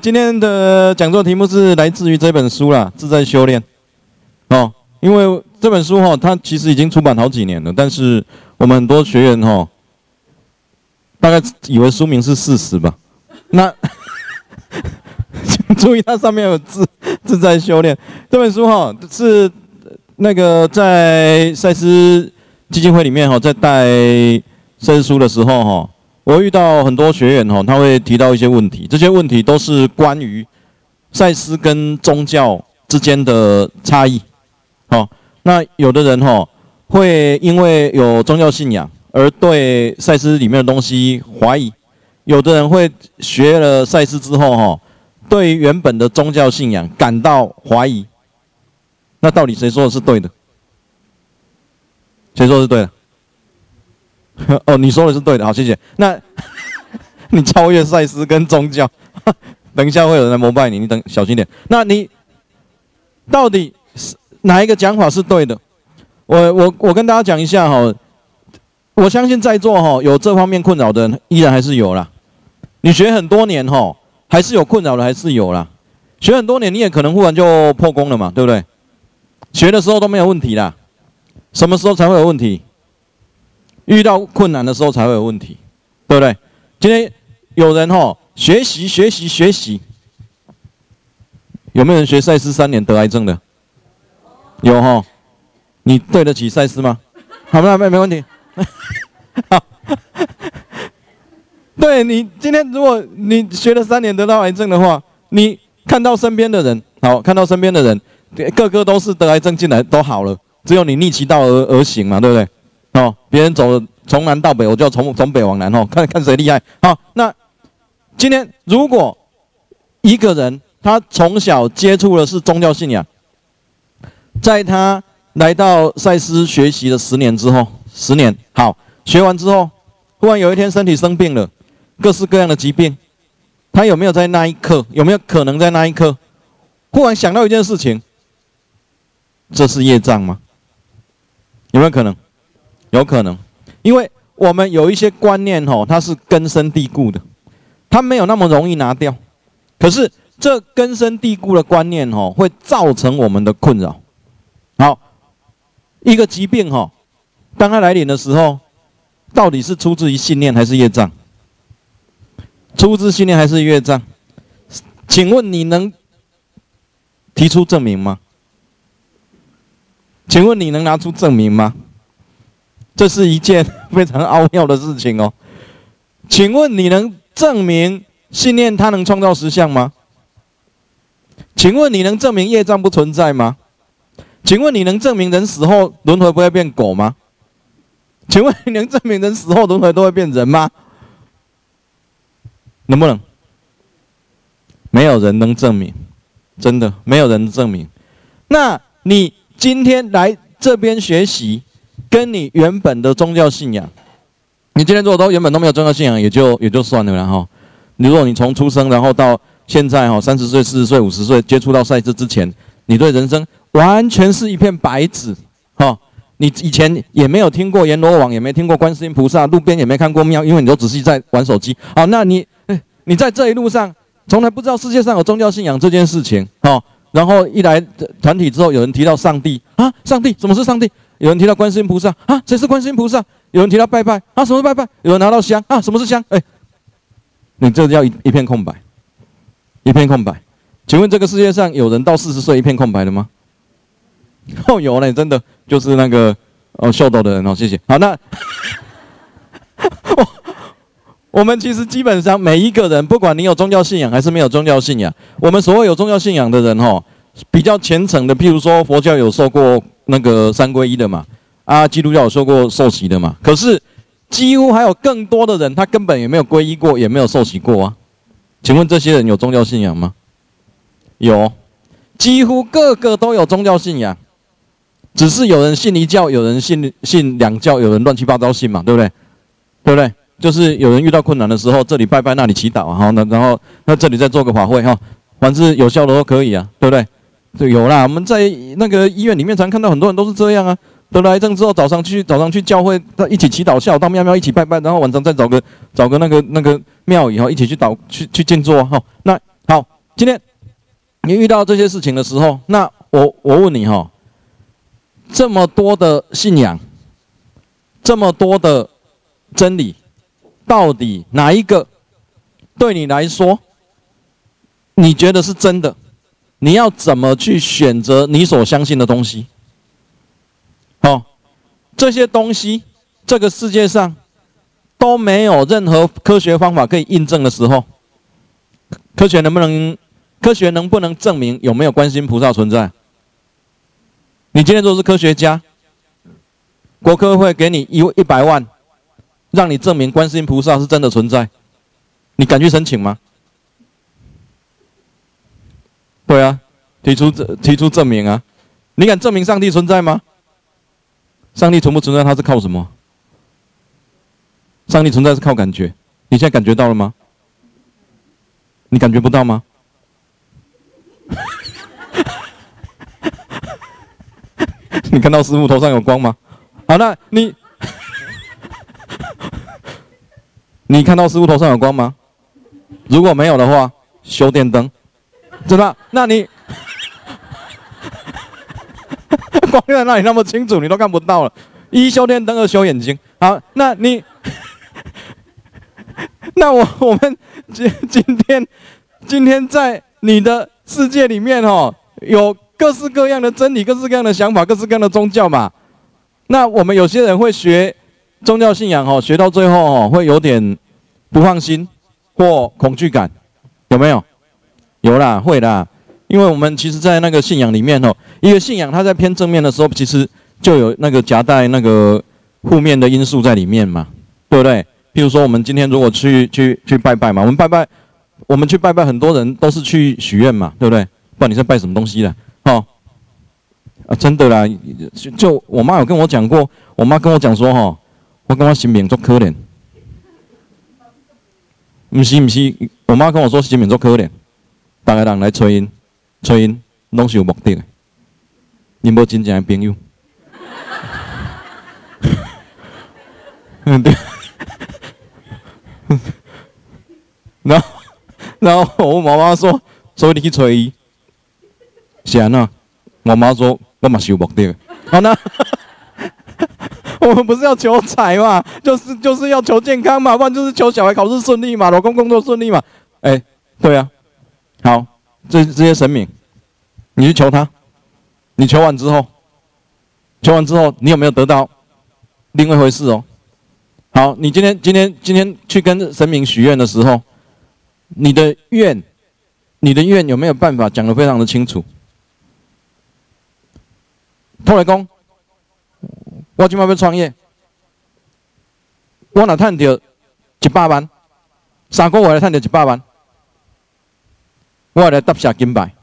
今天的讲座题目是来自于这本书啦，《自在修炼》哦。因为这本书哈，它其实已经出版好几年了，但是我们很多学员哈，大概以为书名是事实吧？那 请注意它上面有字，自在修炼这本书哈是那个在赛斯基金会里面哈，在带赛斯书的时候哈，我遇到很多学员哈，他会提到一些问题，这些问题都是关于赛斯跟宗教之间的差异。好，那有的人哈会因为有宗教信仰而对赛斯里面的东西怀疑，有的人会学了赛斯之后哈，对原本的宗教信仰感到怀疑。那到底谁说的是对的？谁说的是对的？哦，你说的是对的，好，谢谢。那 你超越赛斯跟宗教，等一下会有人来膜拜你，你等小心点。那你到底是？哪一个讲法是对的？我我我跟大家讲一下哈，我相信在座哈有这方面困扰的依然还是有啦。你学很多年哈，还是有困扰的还是有啦。学很多年你也可能忽然就破功了嘛，对不对？学的时候都没有问题啦，什么时候才会有问题？遇到困难的时候才会有问题，对不对？今天有人哈学习学习学习，有没有人学赛斯三年得癌症的？有哈，你对得起赛斯吗？好，那没没问题。好，对你今天如果你学了三年得到癌症的话，你看到身边的人，好，看到身边的人，个个都是得癌症进来都好了，只有你逆其道而而行嘛，对不对？哦，别人走从南到北，我就要从从北往南哦，看看谁厉害。好，那今天如果一个人他从小接触的是宗教信仰。在他来到赛斯学习了十年之后，十年好学完之后，忽然有一天身体生病了，各式各样的疾病，他有没有在那一刻，有没有可能在那一刻，忽然想到一件事情？这是业障吗？有没有可能？有可能，因为我们有一些观念吼，它是根深蒂固的，它没有那么容易拿掉。可是这根深蒂固的观念吼，会造成我们的困扰。好，一个疾病哈，当它来临的时候，到底是出自于信念还是业障？出自信念还是业障？请问你能提出证明吗？请问你能拿出证明吗？这是一件 非常奥妙的事情哦。请问你能证明信念它能创造实相吗？请问你能证明业障不存在吗？请问你能证明人死后轮回不会变狗吗？请问你能证明人死后轮回都会变人吗？能不能？没有人能证明，真的没有人证明。那你今天来这边学习，跟你原本的宗教信仰，你今天如果都原本都没有宗教信仰，也就也就算了然后，如果你从出生然后到现在哈，三十岁、四十岁、五十岁接触到赛制之前，你对人生。完全是一片白纸，哈！你以前也没有听过阎罗王，也没听过观世音菩萨，路边也没看过庙，因为你都只是在玩手机。好，那你，你在这一路上从来不知道世界上有宗教信仰这件事情，哈！然后一来团体之后，有人提到上帝啊，上帝，什么是上帝？有人提到观世音菩萨啊，谁是观世音菩萨？有人提到拜拜啊，什么拜拜？有人拿到香啊，什么是香？哎，你这叫一一片空白，一片空白。请问这个世界上有人到四十岁一片空白的吗？哦，有嘞，真的就是那个哦，秀逗的人哦，谢谢。好，那 我我们其实基本上每一个人，不管你有宗教信仰还是没有宗教信仰，我们所谓有宗教信仰的人哦，比较虔诚的，譬如说佛教有受过那个三皈依的嘛，啊，基督教有受过受洗的嘛。可是几乎还有更多的人，他根本也没有皈依过，也没有受洗过啊。请问这些人有宗教信仰吗？有，几乎个个都有宗教信仰。只是有人信一教，有人信信两教，有人乱七八糟信嘛，对不对？对不对？就是有人遇到困难的时候，这里拜拜，那里祈祷，好，那然后那这里再做个法会哈，凡是有效的都可以啊，对不对？对，有啦，我们在那个医院里面常看到很多人都是这样啊，得了癌症之后早上去早上去教会，他一起祈祷，下午到庙庙一起拜拜，然后晚上再找个找个那个那个庙以后一起去祷去去静坐哈。那好，今天你遇到这些事情的时候，那我我问你哈，这么多的信仰，这么多的真理，到底哪一个对你来说，你觉得是真的？你要怎么去选择你所相信的东西？哦，这些东西，这个世界上都没有任何科学方法可以印证的时候，科学能不能？科学能不能证明有没有观音菩萨存在？你今天如果是科学家，国科会给你一一百万，让你证明观世音菩萨是真的存在，你敢去申请吗？对啊，提出证提出证明啊！你敢证明上帝存在吗？上帝存不存在？他是靠什么？上帝存在是靠感觉。你现在感觉到了吗？你感觉不到吗？你看到师傅头上有光吗？好，那你 你看到师傅头上有光吗？如果没有的话，修电灯。知道？那你 光在那里那么清楚，你都看不到了。一修电灯，二修眼睛。好，那你，那我我们今今天今天在你的世界里面哦，有各式各样的真理，各式各样的想法，各式各样的宗教嘛。那我们有些人会学宗教信仰哦，学到最后哦，会有点不放心或恐惧感，有没有？有啦，会啦，因为我们其实，在那个信仰里面哦，一个信仰它在偏正面的时候，其实就有那个夹带那个负面的因素在里面嘛，对不对？譬如说，我们今天如果去去去拜拜嘛，我们拜拜，我们去拜拜，很多人都是去许愿嘛，对不对？不管你在拜什么东西了？哦，啊，真的啦，就我妈有跟我讲过，我妈跟我讲说，哈，我跟我心免做可怜，不是不是，我妈跟我说心免做可怜。大个人来催因，催因拢是有目的的，你无真正的朋友。嗯对。然后，然后我妈妈说，所以你去催伊，是安那？我妈说，我嘛是有目的的。好那，我们不是要求财嘛，就是就是要求健康嘛，不然就是求小孩考试顺利嘛，老公工作顺利嘛。哎，对啊。好，这这些神明，你去求他，你求完之后，求完之后，你有没有得到？另外一回事哦。好，你今天今天今天去跟神明许愿的时候，你的愿，你的愿有没有办法讲得非常的清楚？托来公，我今晚要创业，我哪赚到一百万，三个月来赚到一百万。我来搭下金牌，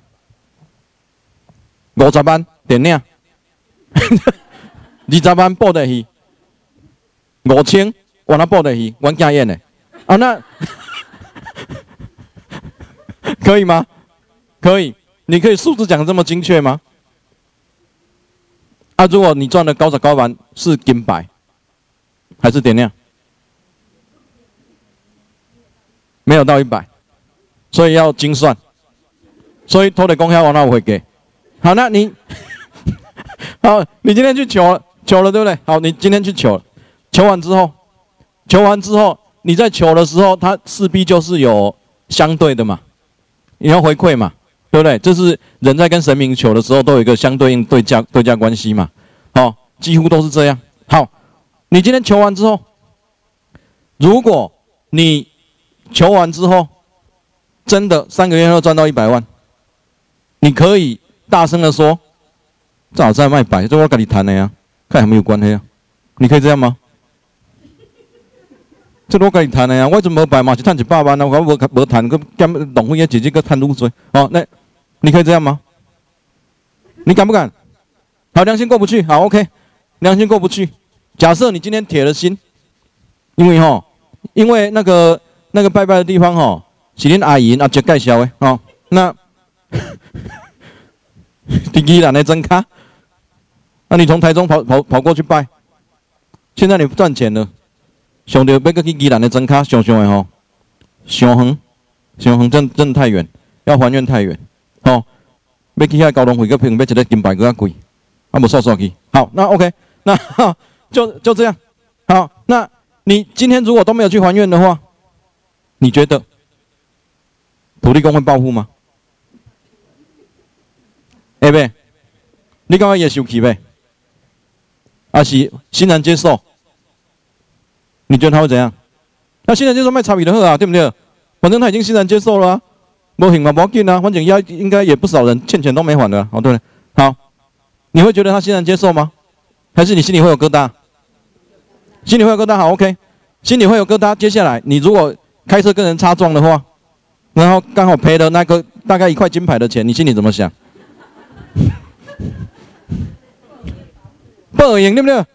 五十万电影，二十万报得起，五千我那报得起，阮家演的，啊那 可以吗？可以，你可以数字讲这么精确吗？啊，如果你赚的高十高万是金牌，还是点亮？没有到一百，所以要精算。所以托的公开我那我会给。好，那你，好，你今天去求了，求了对不对？好，你今天去求了，求完之后，求完之后，你在求的时候，它势必就是有相对的嘛，你要回馈嘛，对不对？这是人在跟神明求的时候，都有一个相对应对价对价关系嘛。好，几乎都是这样。好，你今天求完之后，如果你求完之后，真的三个月后赚到一百万。你可以大声的说：“早在卖白，这我跟你谈的呀，看有没有关系啊？你可以这样吗？这我跟你谈的呀，我怎么白嘛？是赚一百万啊？我无无谈，个减农会的姐姐个赚入水哦。那你可以这样吗？你敢不敢？好，良心过不去。好，OK，良心过不去。假设你今天铁了心，因为哈，因为那个那个拜拜的地方哈，是恁阿姨阿姐介绍的哦。那。第一栏的真卡，那你从台中跑跑跑过去拜，现在你赚钱了，想着要个去宜兰的真卡，想想的吼，上远，上远真真太远，要还愿太远，哦，要去遐交通费，个平要一个金牌更加贵，啊，无算算去。好，那 OK，那 就就这样。好，那你今天如果都没有去还愿的话，你觉得土地公会报复吗？哎呗，你刚刚也生气呗？还是欣然接受？你觉得他会怎样？那欣然接受卖差别的好啊，对不对？反正他已经欣然接受了，无行嘛，无紧啊。反正要应该也不少人欠钱都没还的，哦对。好，你会觉得他欣然接受吗？还是你心里会有疙瘩？心里会有疙瘩，好 OK。心里会有疙瘩，接下来你如果开车跟人擦撞的话，然后刚好赔了那个大概一块金牌的钱，你心里怎么想？报应对不对？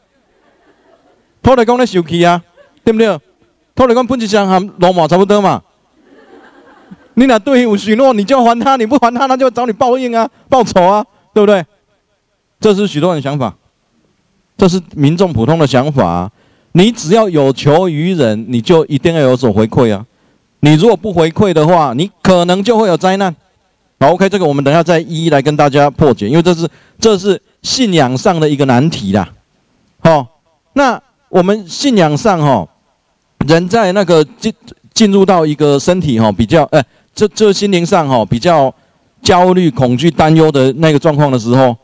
土地公咧受气啊，对不对？土地公本质上和罗马差不多嘛。你俩对有许诺，你就还他；你不还他，他就找你报应啊，报仇啊，对不对？这是许多人想法，这是民众普通的想法。你只要有求于人，你就一定要有所回馈啊。你如果不回馈的话，你可能就会有灾难。好，OK，这个我们等下再一一来跟大家破解，因为这是这是信仰上的一个难题啦。好，那我们信仰上哈，人在那个进进入到一个身体哈比较，哎，这这心灵上哈比较焦虑、恐惧、担忧的那个状况的时候，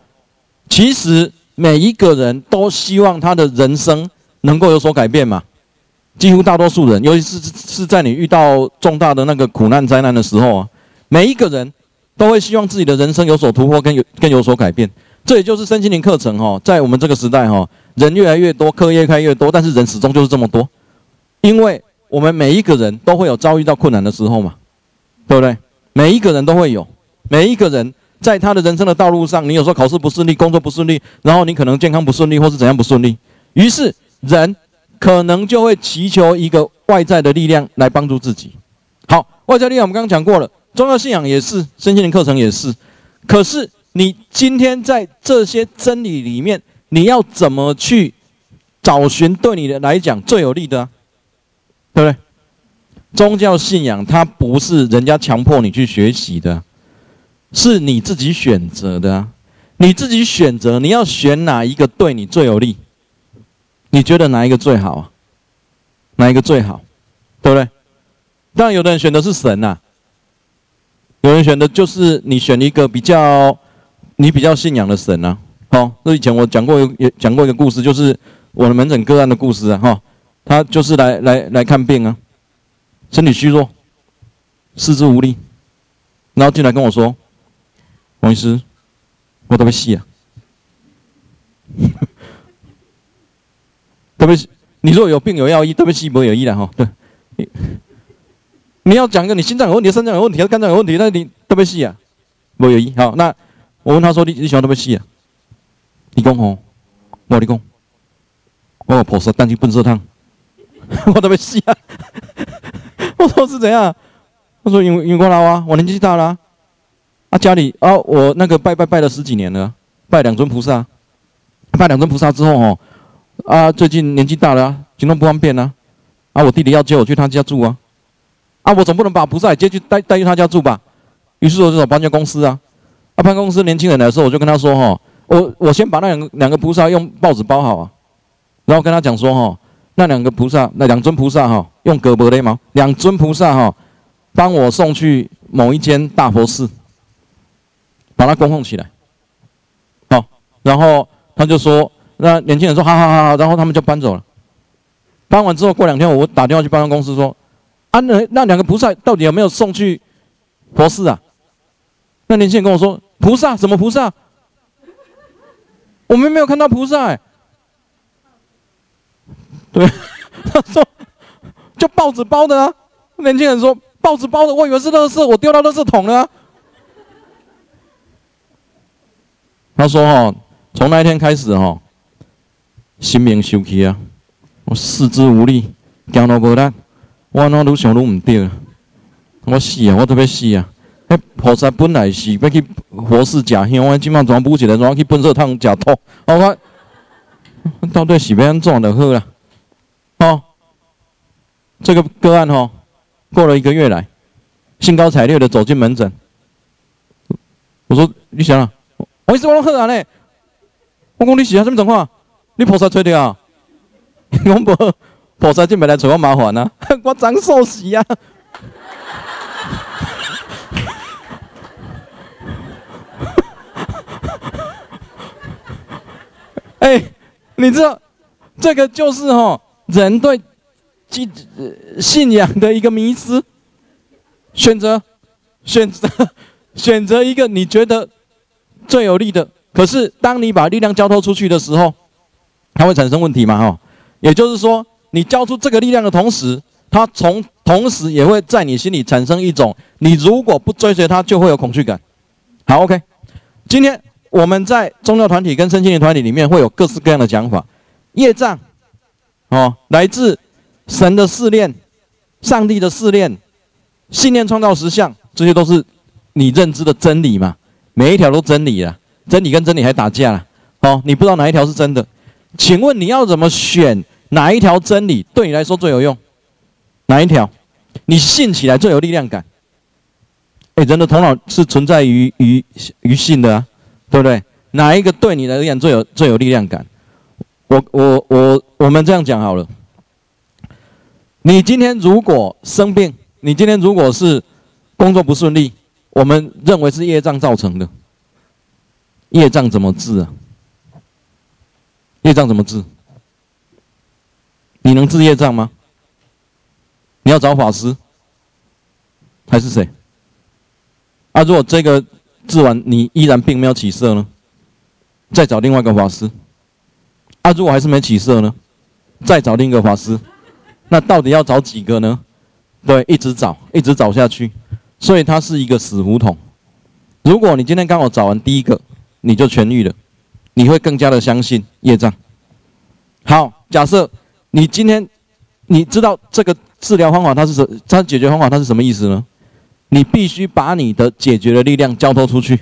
其实每一个人都希望他的人生。能够有所改变嘛？几乎大多数人，尤其是是在你遇到重大的那个苦难灾难的时候啊，每一个人都会希望自己的人生有所突破，跟有更有所改变。这也就是身心灵课程哈，在我们这个时代哈，人越来越多，课业开越多，但是人始终就是这么多，因为我们每一个人都会有遭遇到困难的时候嘛，对不对？每一个人都会有，每一个人在他的人生的道路上，你有时候考试不顺利，工作不顺利，然后你可能健康不顺利，或是怎样不顺利，于是。人可能就会祈求一个外在的力量来帮助自己。好，外在力量我们刚刚讲过了，宗教信仰也是，身心灵课程也是。可是你今天在这些真理里面，你要怎么去找寻对你的来讲最有利的，对不对？宗教信仰它不是人家强迫你去学习的，是你自己选择的。你自己选择，你要选哪一个对你最有利？你觉得哪一个最好啊？哪一个最好，对不对？当然，有的人选的是神呐，有人选的就是你选一个比较你比较信仰的神呐。哦，那以前我讲过也讲过一个故事，就是我的门诊个案的故事啊。哈，他就是来来来看病啊，身体虚弱，四肢无力，然后进来跟我说：“王医师，我特别细啊。”特别是你说有病有药医，特别是不有医的哈。对，你要讲一个你心脏有问题、肾脏有问题、肝脏有问题，那你特别细啊，没有医。好，那我问他说：“你你喜欢特别细啊？”你讲吼，我你讲，我菩萨担心笨色汤，我特别细啊。我说是怎样？他说因为因为我老啊，我年纪大了，啊家里啊我那个拜拜拜了十几年了，拜两尊菩萨，拜两尊菩萨之后哦。啊，最近年纪大了，行动不方便啊。啊，我弟弟要接我去他家住啊。啊，我总不能把菩萨也接去带带去他家住吧？于是我就找搬家公司啊。啊，搬公司年轻人来的时候，我就跟他说哈，我我先把那两个两个菩萨用报纸包好啊，然后跟他讲说哈，那两个菩萨，那两尊菩萨哈，用胳膊勒毛，两尊菩萨哈，帮我送去某一间大佛寺，把它供奉起来。好，然后他就说。那年轻人说：“好好好好。”然后他们就搬走了。搬完之后，过两天我打电话去搬家公司说：“那那两个菩萨到底有没有送去佛寺啊？”那年轻人跟我说：“菩萨什么菩萨？我们没有看到菩萨。”对，他说：“就报纸包的啊。”年轻人说：“报纸包的，我以为是垃圾，我丢到垃圾桶了。”他说：“哈，从那一天开始，哈。”心命受气啊！我四肢无力，行路无力，我哪愈想愈毋对！我死啊！我特别死啊！迄菩萨本来是要去佛寺食香，我即满全补起来，怎去粪扫桶食土？我到底是要安怎就好啦？哦，这个个案吼，过了一个月来，兴高采烈的走进门诊，我说你想啊，我一直往好啊呢。我讲你是啊，什么状况？你菩萨吹的啊？我无菩萨进没来找我麻烦啊，我长寿喜啊。哎，你知道这个就是哈人对信信仰的一个迷失，选择选择 选择一个你觉得最有利的。可是，当你把力量交托出去的时候，它会产生问题嘛？哈，也就是说，你交出这个力量的同时，他从同时也会在你心里产生一种，你如果不追随他，就会有恐惧感。好，OK，今天我们在宗教团体跟身心灵团体里面会有各式各样的讲法，业障，哦，来自神的试炼，上帝的试炼，信念创造实相，这些都是你认知的真理嘛？每一条都真理啊。真理跟真理还打架了，哦，你不知道哪一条是真的？请问你要怎么选哪一条真理对你来说最有用？哪一条？你信起来最有力量感？哎，人的头脑是存在于于于信的啊，对不对？哪一个对你而言最有最有力量感？我我我我们这样讲好了，你今天如果生病，你今天如果是工作不顺利，我们认为是业障造成的。业障怎么治啊？业障怎么治？你能治业障吗？你要找法师，还是谁？啊，如果这个治完你依然并没有起色呢？再找另外一个法师。啊，如果还是没起色呢？再找另一个法师。那到底要找几个呢？对，一直找，一直找下去。所以它是一个死胡同。如果你今天刚好找完第一个。你就痊愈了，你会更加的相信业障。好，假设你今天你知道这个治疗方法它是什，它解决方法它是什么意思呢？你必须把你的解决的力量交托出去，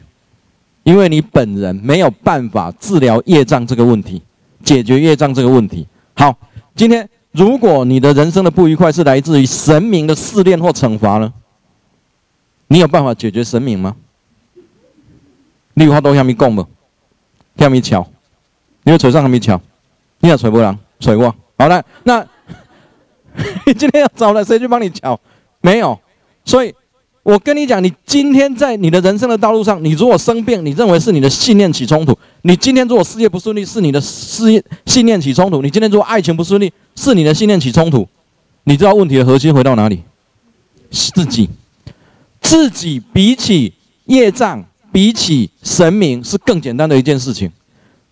因为你本人没有办法治疗业障这个问题，解决业障这个问题。好，今天如果你的人生的不愉快是来自于神明的试炼或惩罚呢？你有办法解决神明吗？你有法度向咪讲无？向咪瞧？你要找上还没瞧？你要找不人？找我。好了，那你 今天要找了谁去帮你瞧？没有。所以，我跟你讲，你今天在你的人生的道路上，你如果生病，你认为是你的信念起冲突；你今天如果事业不顺利，是你的事业信念起冲突；你今天如果爱情不顺利，是你的信念起冲突。你知道问题的核心回到哪里？自己，自己比起业障。比起神明是更简单的一件事情，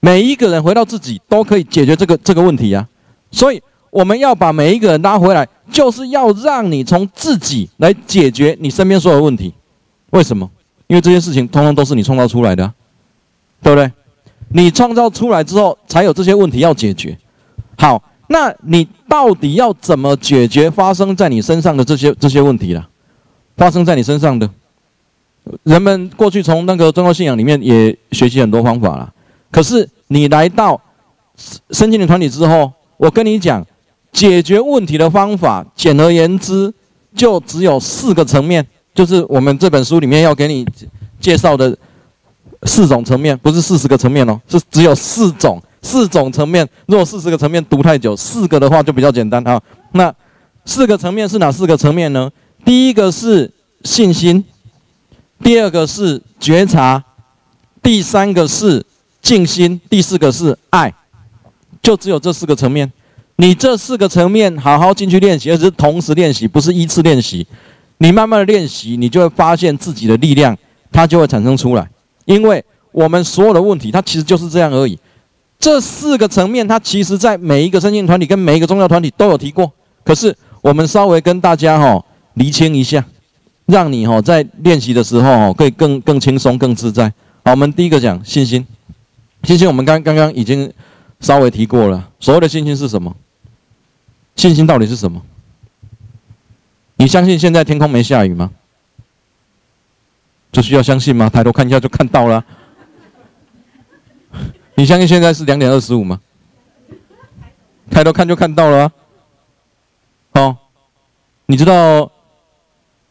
每一个人回到自己都可以解决这个这个问题啊！所以我们要把每一个人拉回来，就是要让你从自己来解决你身边所有问题。为什么？因为这些事情通通都是你创造出来的，对不对？你创造出来之后，才有这些问题要解决。好，那你到底要怎么解决发生在你身上的这些这些问题了？发生在你身上的？人们过去从那个宗教信仰里面也学习很多方法了，可是你来到申请的团体之后，我跟你讲，解决问题的方法，简而言之，就只有四个层面，就是我们这本书里面要给你介绍的四种层面，不是四十个层面哦，是只有四种，四种层面。如果四十个层面读太久，四个的话就比较简单啊。那四个层面是哪四个层面呢？第一个是信心。第二个是觉察，第三个是静心，第四个是爱，就只有这四个层面。你这四个层面好好进去练习，而是同时练习，不是依次练习。你慢慢的练习，你就会发现自己的力量，它就会产生出来。因为我们所有的问题，它其实就是这样而已。这四个层面，它其实在每一个圣境团体跟每一个宗教团体都有提过。可是我们稍微跟大家哈厘清一下。让你哈在练习的时候哈可以更更轻松更自在。好，我们第一个讲信心。信心我们刚刚刚已经稍微提过了。所谓的信心是什么？信心到底是什么？你相信现在天空没下雨吗？就需要相信吗？抬头看一下就看到了。你相信现在是两点二十五吗？抬头看就看到了。哦，你知道？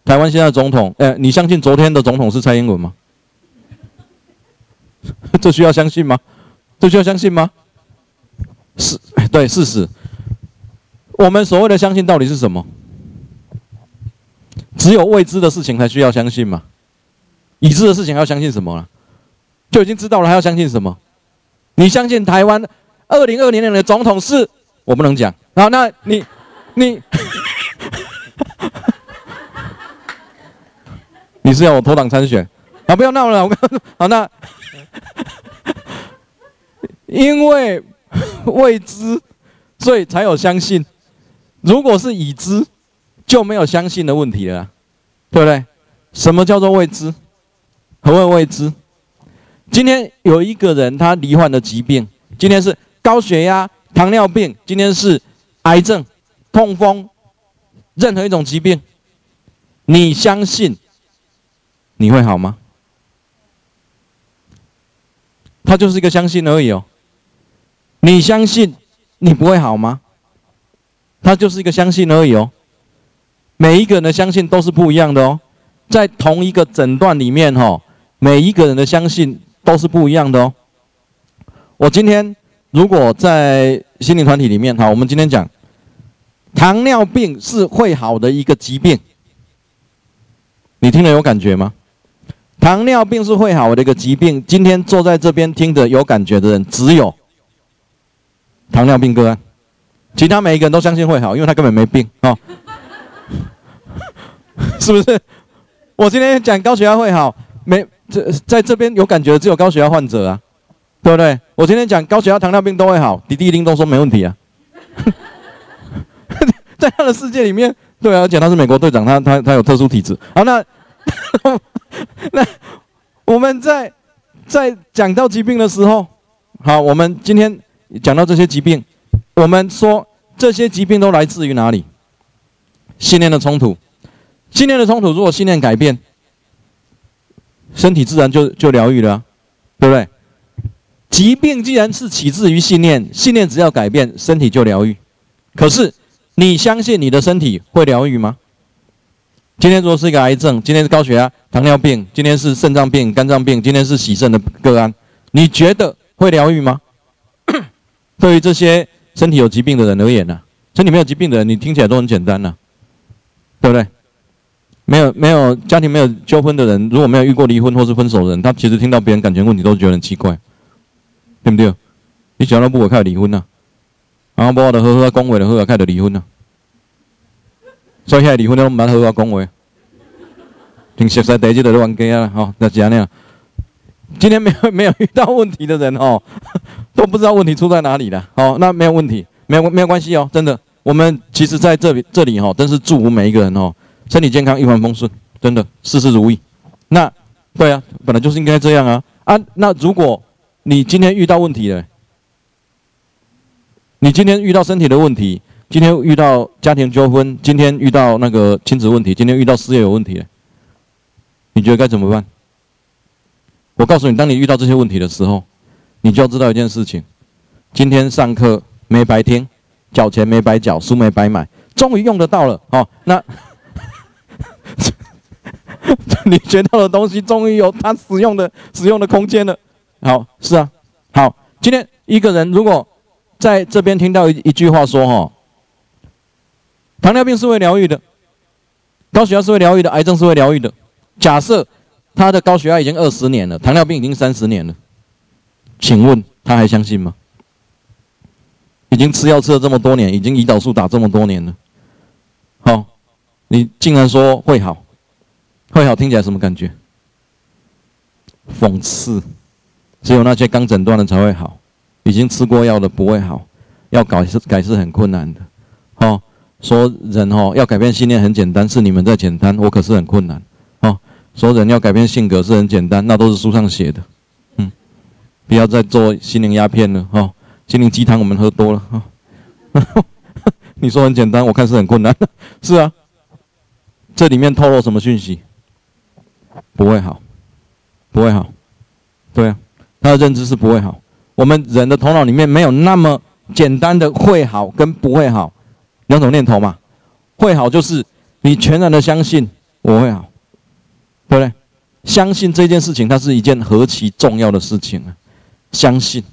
台湾现在的总统，哎，你相信昨天的总统是蔡英文吗？这需要相信吗？这需要相信吗？是，对，事实。我们所谓的相信到底是什么？只有未知的事情才需要相信吗？已知的事情要相信什么了？就已经知道了，还要相信什么？你相信台湾二零二零年的总统是？我不能讲。好，那你，你，你是要我脱党参选？啊，不要闹了！我诉，好，那 因为 未知，所以才有相信。如果是已知，就没有相信的问题了，对不对？什么叫做未知？何谓未知？今天有一个人他罹患的疾病，今天是高血压、糖尿病，今天是癌症、痛风，任何一种疾病，你相信你会好吗？他就是一个相信而已哦。你相信你不会好吗？他就是一个相信而已哦。每一个人的相信都是不一样的哦，在同一个诊断里面哈，每一个人的相信都是不一样的哦。我今天如果在心理团体里面哈，我们今天讲糖尿病是会好的一个疾病，你听了有感觉吗？糖尿病是会好的一个疾病。今天坐在这边听着有感觉的人只有糖尿病个案。其他每一个人都相信会好，因为他根本没病啊，是不是？我今天讲高血压会好，没这在这边有感觉只有高血压患者啊，对不对？我今天讲高血压、糖尿病都会好，弟弟一定都说没问题啊。在他的世界里面，对啊，而且他是美国队长，他他他有特殊体质。好，那 那我们在在讲到疾病的时候，好，我们今天讲到这些疾病。我们说这些疾病都来自于哪里？信念的冲突，信念的冲突。如果信念改变，身体自然就就疗愈了，对不对？疾病既然是起自于信念，信念只要改变，身体就疗愈。可是你相信你的身体会疗愈吗？今天如果是一个癌症，今天是高血压、糖尿病，今天是肾脏病、肝脏病，今天是洗肾的个案，你觉得会疗愈吗？对于这些。身体有疾病的人而言呢，身体没有疾病的人，你听起来都很简单呢，对不对？没有没有家庭没有纠纷的人，如果没有遇过离婚或是分手的人，他其实听到别人感情问题都觉得很奇怪，对不对？你想到不我开始离婚呢？然后不好的呵呵恭维的呵呵开始离婚呢？所以现在离婚都唔蛮好啊恭维，挺实在第一的都玩家啊，好，那这样。今天没有没有遇到问题的人哦，都不知道问题出在哪里了。哦，那没有问题，没有没有关系哦，真的。我们其实在这里这里哈，真是祝福每一个人哦，身体健康，一帆风顺，真的事事如意。那对啊，本来就是应该这样啊啊。那如果你今天遇到问题了，你今天遇到身体的问题，今天遇到家庭纠纷，今天遇到那个亲子问题，今天遇到事业有问题了，你觉得该怎么办？我告诉你，当你遇到这些问题的时候，你就要知道一件事情：今天上课没白听，缴钱没白缴，书没白买，终于用得到了哦。那 你学到的东西，终于有它使用的使用的空间了。好，是啊，好。今天一个人如果在这边听到一一句话说：“哈，糖尿病是会疗愈的，高血压是会疗愈的，癌症是会疗愈的。”假设。他的高血压已经二十年了，糖尿病已经三十年了，请问他还相信吗？已经吃药吃了这么多年，已经胰岛素打这么多年了，好，你竟然说会好，会好听起来什么感觉？讽刺，只有那些刚诊断的才会好，已经吃过药的不会好，要改是改是很困难的，哦，说人哦要改变信念很简单，是你们在简单，我可是很困难。说人要改变性格是很简单，那都是书上写的，嗯，不要再做心灵鸦片了哈，心灵鸡汤我们喝多了哈。你说很简单，我看是很困难。是啊，这里面透露什么讯息？不会好，不会好，对啊，他的认知是不会好。我们人的头脑里面没有那么简单的会好跟不会好两种念头嘛。会好就是你全然的相信我会好。对不对？相信这件事情，它是一件何其重要的事情啊！相信，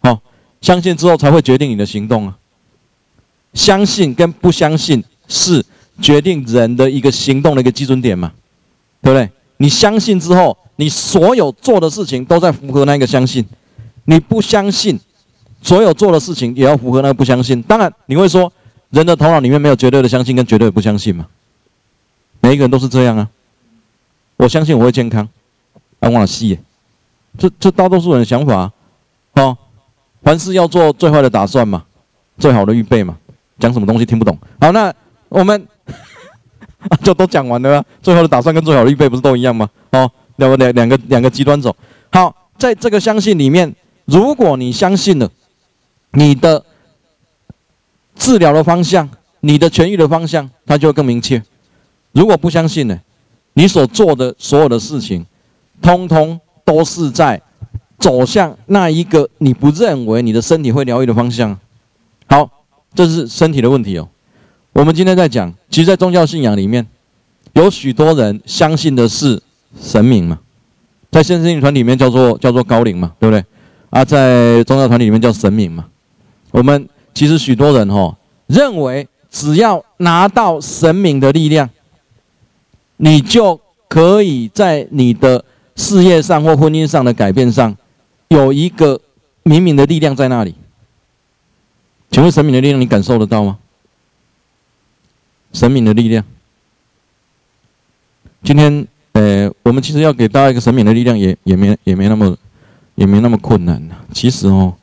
好，相信之后才会决定你的行动啊。相信跟不相信是决定人的一个行动的一个基准点嘛，对不对？你相信之后，你所有做的事情都在符合那个相信；你不相信，所有做的事情也要符合那个不相信。当然，你会说，人的头脑里面没有绝对的相信跟绝对不相信嘛？每一个人都是这样啊。我相信我会健康，安忘了戏，这这大多数人的想法，哦，凡事要做最坏的打算嘛，最好的预备嘛。讲什么东西听不懂？好，那我们 就都讲完了。最后的打算跟最好的预备不是都一样吗？哦，两个两两个两个极端走。好，在这个相信里面，如果你相信了，你的治疗的方向，你的痊愈的方向，它就会更明确。如果不相信呢，你所做的所有的事情，通通都是在走向那一个你不认为你的身体会疗愈的方向。好。这是身体的问题哦。我们今天在讲，其实，在宗教信仰里面，有许多人相信的是神明嘛，在现实团体里面叫做叫做高龄嘛，对不对？啊，在宗教团体里面叫神明嘛。我们其实许多人哈，认为只要拿到神明的力量，你就可以在你的事业上或婚姻上的改变上，有一个明明的力量在那里。请问神明的力量你感受得到吗？神明的力量，今天呃，我们其实要给大家一个神明的力量，也也没也没那么也没那么困难。其实哦，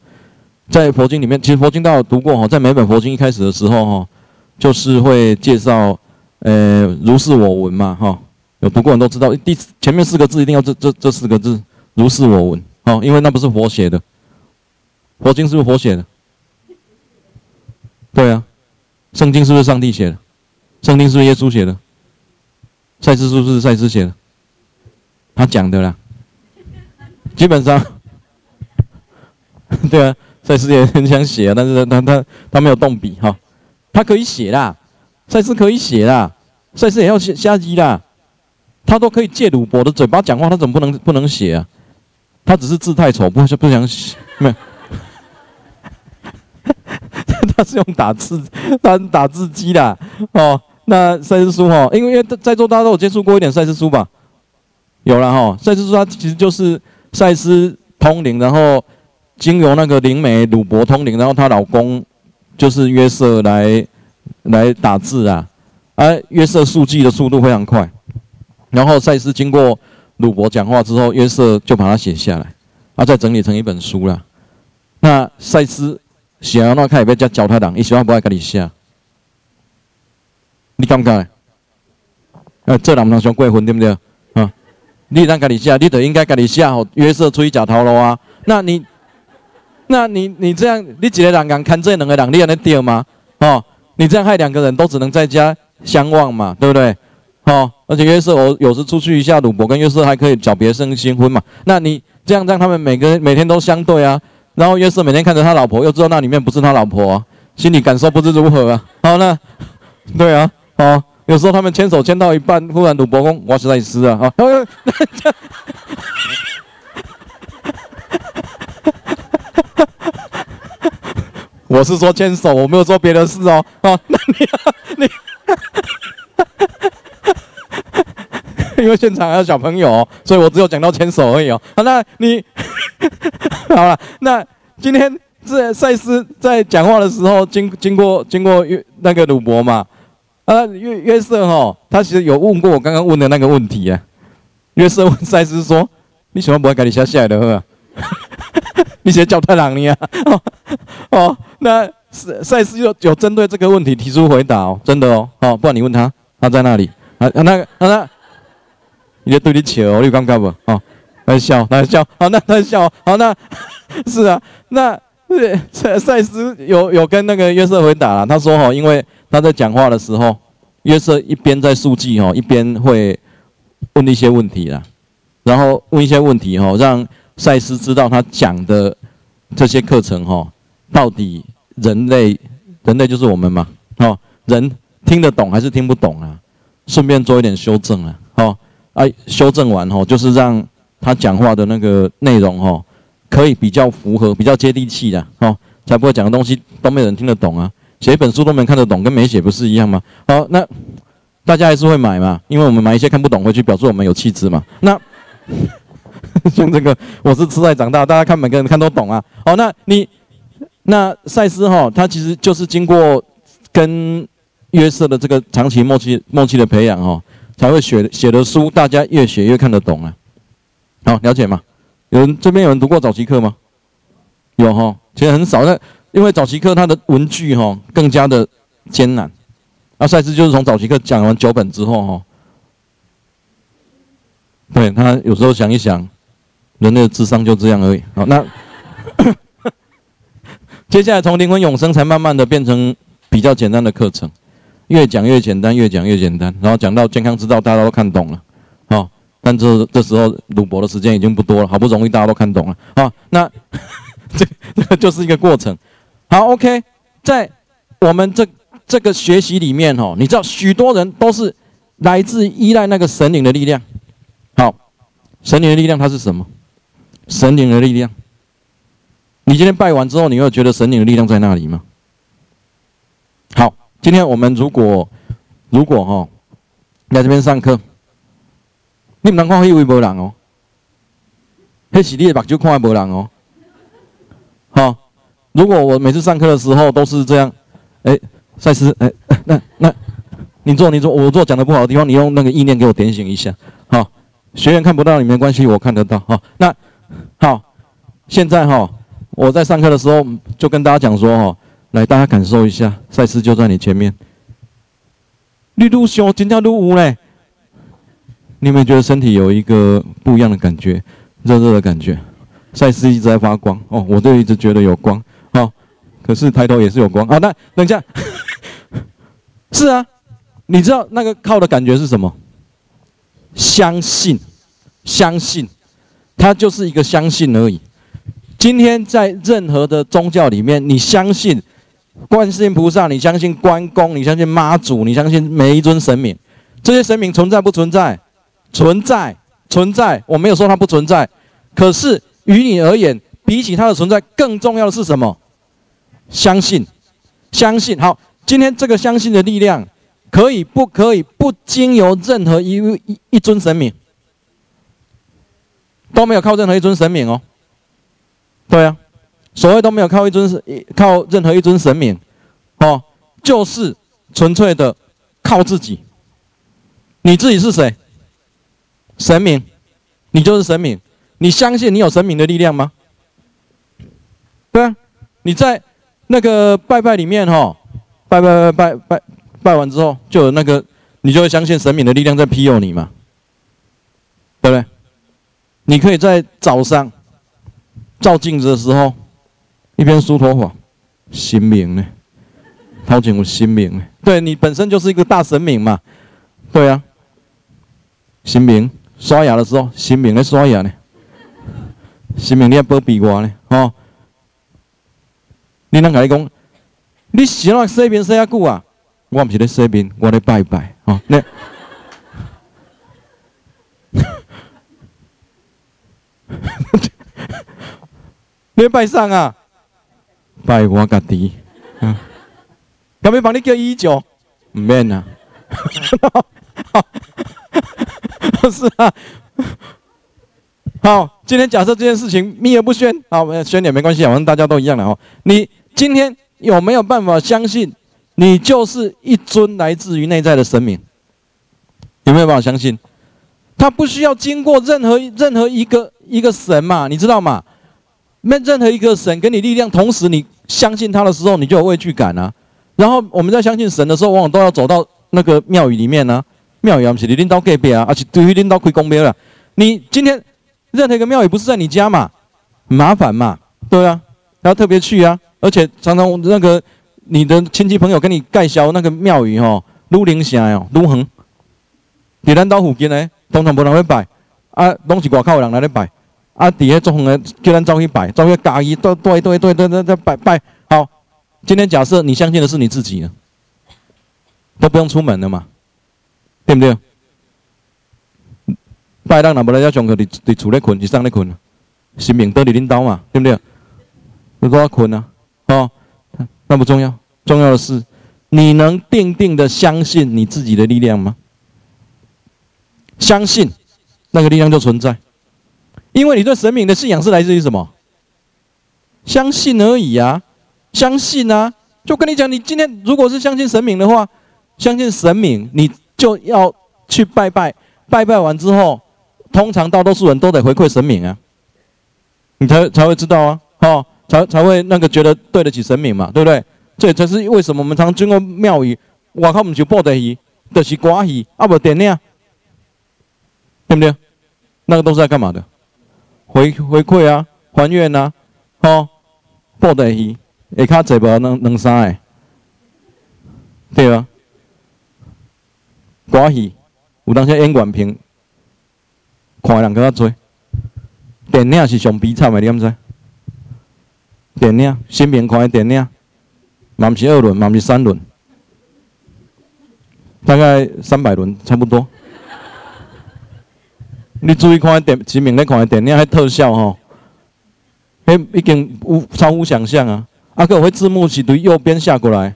在佛经里面，其实佛经大家有读过哈，在每本佛经一开始的时候哈，就是会介绍呃如是我闻嘛哈，有读过人都知道，第前面四个字一定要这这这四个字如是我闻哦，因为那不是佛写的，佛经是不是佛写的？对啊，圣经是不是上帝写的？圣经是不是耶稣写的？赛斯是不是赛斯写的，他讲的啦。基本上，对啊，赛斯也很想写啊，但是他他他没有动笔哈。他可以写啦，赛斯可以写啦，赛斯也要下下机啦。他都可以借鲁伯的嘴巴讲话，他怎么不能不能写啊？他只是字太丑，不不想写，没有。他是用打字，他打字机的哦。那赛斯书哈，因为因为在座大家都有接触过一点赛斯书吧？有了哈。赛斯书它其实就是赛斯通灵，然后经由那个灵媒鲁伯通灵，然后她老公就是约瑟来来打字啊。而约瑟速记的速度非常快，然后赛斯经过鲁伯讲话之后，约瑟就把它写下来，啊，再整理成一本书了。那赛斯。写完那看也要叫脚踏党，伊喜欢不爱跟你写，你感觉？呃，这人不能上过分，对不对？啊，你当跟你写，你得应该跟你写好约瑟出去假头路啊。那你，那你你这样，你几个人敢看这两个人，你还能丢吗？哦，你这样害两个人都只能在家相望嘛，对不对？哦，而且约瑟我有时出去一下赌博，跟约瑟还可以找别生新婚嘛。那你这样让他们每个人每天都相对啊？然后约瑟每天看着他老婆，又知道那里面不是他老婆，心里感受不知如何啊。好，那对啊，好，有时候他们牵手牵到一半，忽然赌博公，我是在斯啊，啊，我是说牵手，我没有说别的事哦，哦，那你 你。因为现场还有小朋友，所以我只有讲到牵手而已哦。好，那你 好了。那今天这赛斯在讲话的时候，经经过经过约那个鲁伯嘛，啊约约瑟哈，他其实有问过我刚刚问的那个问题啊。约瑟问赛斯说：“你喜欢不会赶你下下来的？你写叫太郎你啊？” 哦，那赛赛斯有有针对这个问题提出回答哦，真的哦。哦，不然你问他，他在那里啊啊？那个那。你在对你笑，你有感觉不？哦，在笑，在笑。好，那在笑。好，那 是啊。那赛赛斯有有跟那个约瑟回答了。他说：“哈，因为他在讲话的时候，约瑟一边在书记哦，一边会问一些问题啦。然后问一些问题哦，让赛斯知道他讲的这些课程哈，到底人类人类就是我们嘛？哦，人听得懂还是听不懂啊？顺便做一点修正啊。哦。”啊，修正完吼，就是让他讲话的那个内容吼，可以比较符合、比较接地气的哦，才不会讲的东西都没人听得懂啊。写一本书都没人看得懂，跟没写不是一样吗？好，那大家还是会买嘛，因为我们买一些看不懂回去，表示我们有气质嘛。那 像这个，我是吃菜长大，大家看每个人看都懂啊。好，那你那赛斯哈，他其实就是经过跟约瑟的这个长期默契默契的培养哈，才会写写的书，大家越写越看得懂啊。好，了解吗？有人这边有人读过早期课吗？有哈，其实很少。那因为早期课它的文具哈更加的艰难。那赛斯就是从早期课讲完九本之后哈，对他有时候想一想，人类的智商就这样而已。好，那 接下来从灵魂永生才慢慢的变成比较简单的课程。越讲越简单，越讲越简单，然后讲到健康之道，大家都看懂了，好，但这这时候鲁博的时间已经不多了，好不容易大家都看懂了，啊，那 这这就是一个过程，好，OK，在我们这这个学习里面，哦，你知道许多人都是来自依赖那个神灵的力量，好，神灵的力量它是什么？神灵的力量，你今天拜完之后，你会觉得神灵的力量在那里吗？好。今天我们如果如果哈来这边上课，你不能看以为无人哦，那是你的目睭看无人哦。好，如果我每次上课的时候都是这样，哎，赛斯，哎，那那你做你做我做讲的不好的地方，你用那个意念给我点醒一下。好，学员看不到你没关系，我看得到。好，那好，现在哈我在上课的时候就跟大家讲说哈。来，大家感受一下，赛斯就在你前面。绿度熊今天都无嘞，你有没有觉得身体有一个不一样的感觉，热热的感觉？赛斯一直在发光哦，我就一直觉得有光哦。可是抬头也是有光啊。那等一下，是啊，你知道那个靠的感觉是什么？相信，相信，它就是一个相信而已。今天在任何的宗教里面，你相信。观世音菩萨，你相信关公？你相信妈祖？你相信每一尊神明？这些神明存在不存在？存在，存在。我没有说它不存在。可是于你而言，比起它的存在，更重要的是什么？相信，相信。好，今天这个相信的力量，可以不可以不经由任何一一一尊神明？都没有靠任何一尊神明哦。对啊。所谓都没有靠一尊神，靠任何一尊神明，哦，就是纯粹的靠自己。你自己是谁？神明，你就是神明。你相信你有神明的力量吗？对啊，你在那个拜拜里面哈，拜拜拜拜拜拜完之后，就有那个，你就会相信神明的力量在庇佑你嘛，对不对？你可以在早上照镜子的时候。一边梳头发，神明呢？掏钱有神明呢？对你本身就是一个大神明嘛？对啊，神明刷牙的时候，神明在刷牙呢。神明你要保庇我呢？哦，你能甲你讲，你洗那洗面洗啊久啊？我唔是咧洗面，我咧拜拜哦。你，你拜上啊？拜我家己，嗯，要帮你叫医九？唔免啊，是啊，好，今天假设这件事情秘而不宣，好，宣点没关系，反正大家都一样的哦。你今天有没有办法相信，你就是一尊来自于内在的神明？有没有办法相信？他不需要经过任何任何一个一个神嘛？你知道吗？没任何一个神给你力量，同时你相信他的时候，你就有畏惧感啊。然后我们在相信神的时候，往往都要走到那个庙宇里面呢。庙宇啊不是你领导隔壁啊，而且对于领导开公庙了。你今天任何一个庙宇不是在你家嘛？麻烦嘛？对啊，要特别去啊。而且常常那个你的亲戚朋友跟你介绍那个庙宇吼，愈灵城哦，愈远。在咱岛附近呢，通常无人会拜，啊，拢是外口人来咧拜。啊！底下做红的，叫咱走去拜，走去加一，对对对对对对拜拜。好，今天假设你相信的是你自己呢，都不用出门了嘛，对不对？拜六若无来遮上课，伫伫厝咧困，是上咧困，神明倒伫恁兜嘛，对不对？你都要困啊，哦，那不重要，重要的是你能定定的相信你自己的力量吗？相信那个力量就存在，因为你对神明的信仰是来自于什么？相信而已啊，相信啊，就跟你讲，你今天如果是相信神明的话，相信神明，你就要去拜拜，拜拜完之后，通常大多数人都得回馈神明啊，你才才会知道啊，哦。才才会那个觉得对得起神明嘛，对不对？这才是为什么我们常经过庙宇，我靠，我们就报得起，得是寡喜，啊不点亮，对不对？那个都是在干嘛的？回回馈啊，还愿呐，哦，报得起，下卡坐无能能三个，对啊，寡喜，有当时演员评，看的人更较多，电影是上悲惨的，你敢知？电影，新片看的电影，嘛毋是二轮，嘛毋是三轮，大概三百轮差不多。你注意看电新片咧看的电影，迄特效吼，迄已经无超乎想象啊！啊，个会字幕是对右边下过来，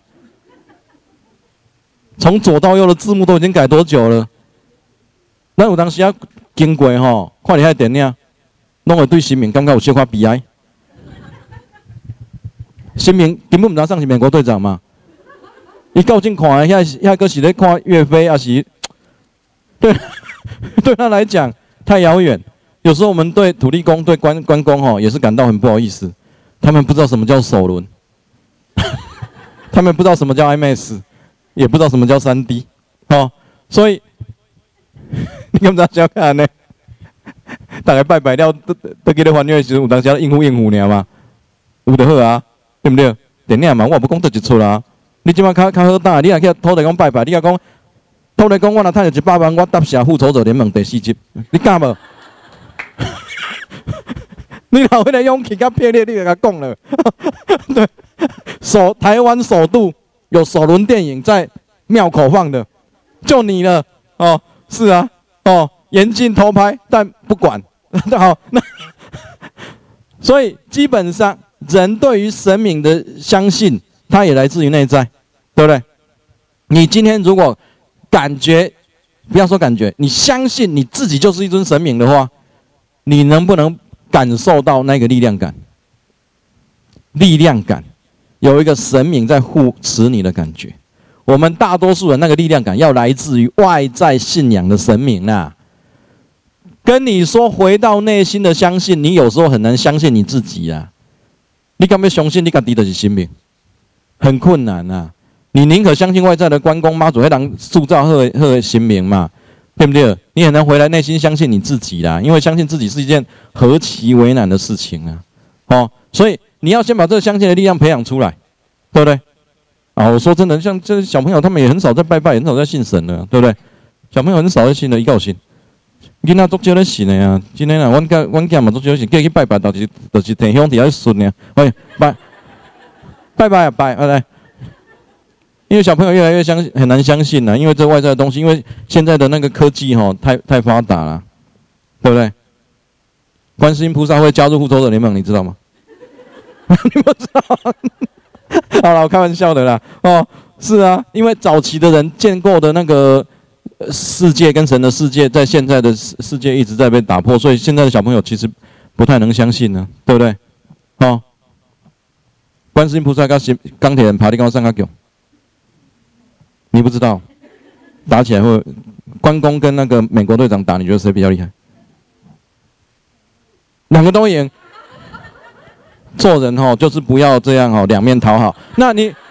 从左到右的字幕都已经改多久了？咱有当时啊经过吼，看你遐电影，拢会对新民感觉有小可悲哀。新民根本唔知上是美国队长嘛？伊够近看，遐遐个是咧看岳飞，还是 对 对他来讲太遥远。有时候我们对土地公、对关关公吼，也是感到很不好意思。他们不知道什么叫首轮，他们不知道什么叫 IMAX，也不知道什么叫三 D，哦，所以 你干嘛这样看呢？大概拜拜了，都都给你还愿时，有当时应付应付你嘛，有得好啊。对不对？电影嘛，我不讲得一出啦。你即马较较好打，你若去土地公拜拜，你若讲土地公，我若趁着一百万，我答谢复仇者联盟第四集，你敢无？你老迄个勇气甲魄力，你就甲讲了。对，首台湾首度有首轮电影在庙口放的，就你了哦。是啊，哦，严禁偷拍，但不管。好，那所以基本上。人对于神明的相信，它也来自于内在，对不对？你今天如果感觉，不要说感觉，你相信你自己就是一尊神明的话，你能不能感受到那个力量感？力量感，有一个神明在护持你的感觉。我们大多数人那个力量感要来自于外在信仰的神明呐。跟你说回到内心的相信，你有时候很难相信你自己啊。你敢要相信你家己就是神明，很困难呐。你宁可相信外在的关公妈祖，迄人塑造好好神明嘛，对不对？你很难回来内心相信你自己啦，因为相信自己是一件何其为难的事情啊！哦，所以你要先把这个相信的力量培养出来，对不对？啊，我说真的，像这小朋友，他们也很少在拜拜，很少在信神的，对不对？小朋友很少在信的，一个信。囡仔足少咧信的啊！今天啊，阮囝阮囝嘛足少信，叫去拜拜，就是就是田乡底下顺呢。喂，拜拜拜拜拜，来，因为小朋友越来越相信，很难相信了，因为这外在的东西，因为现在的那个科技哈，太太发达了，对不对？观世音菩萨会加入复仇者联盟，你知道吗？你不知道？好了，我开玩笑的啦。哦，是啊，因为早期的人见过的那个。世界跟神的世界，在现在的世世界一直在被打破，所以现在的小朋友其实不太能相信呢，对不对？哦，观世音菩萨跟钢钢铁人爬地高上个狗，你不知道，打起来会关公跟那个美国队长打，你觉得谁比较厉害？两个都赢。做人哦，就是不要这样哦，两面讨好。那你。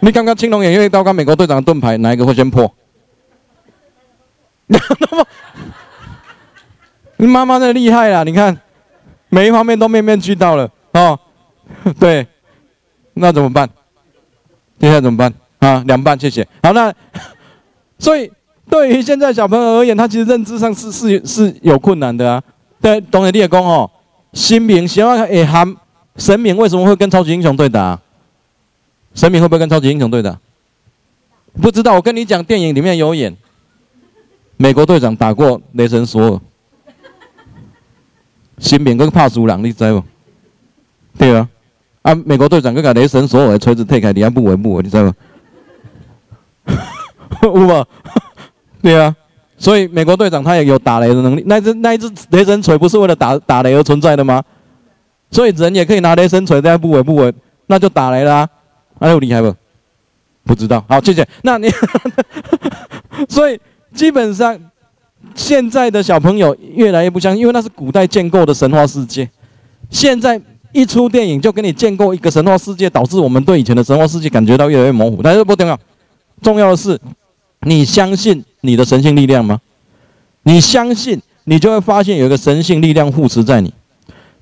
你刚刚青龙偃月刀跟美国队长的盾牌，哪一个会先破？你妈妈的厉害啊！你看，每一方面都面面俱到了哦。对，那怎么办？接下来怎么办？啊，凉拌，谢谢。好，那所以对于现在小朋友而言，他其实认知上是是是有困难的啊。对，懂你也讲哦，新明希望诶喊神明为什么会跟超级英雄对打？神明会不会跟超级英雄对打？不知道，我跟你讲，电影里面有演，美国队长打过雷神索尔，新兵跟帕苏朗，你知不？对啊，啊，美国队长跟个雷神所有的锤子退开，你还不为不？你知不？有无？对啊，所以美国队长他也有打雷的能力。那只那一只雷神锤不是为了打打雷而存在的吗？所以人也可以拿雷神锤，在不稳不稳，那就打雷啦。还有厉害不？不知道。好，谢谢。那你，所以基本上现在的小朋友越来越不相信，因为那是古代建构的神话世界。现在一出电影就给你建构一个神话世界，导致我们对以前的神话世界感觉到越来越模糊。但是不重要，重要的是你相信你的神性力量吗？你相信，你就会发现有一个神性力量护持在你。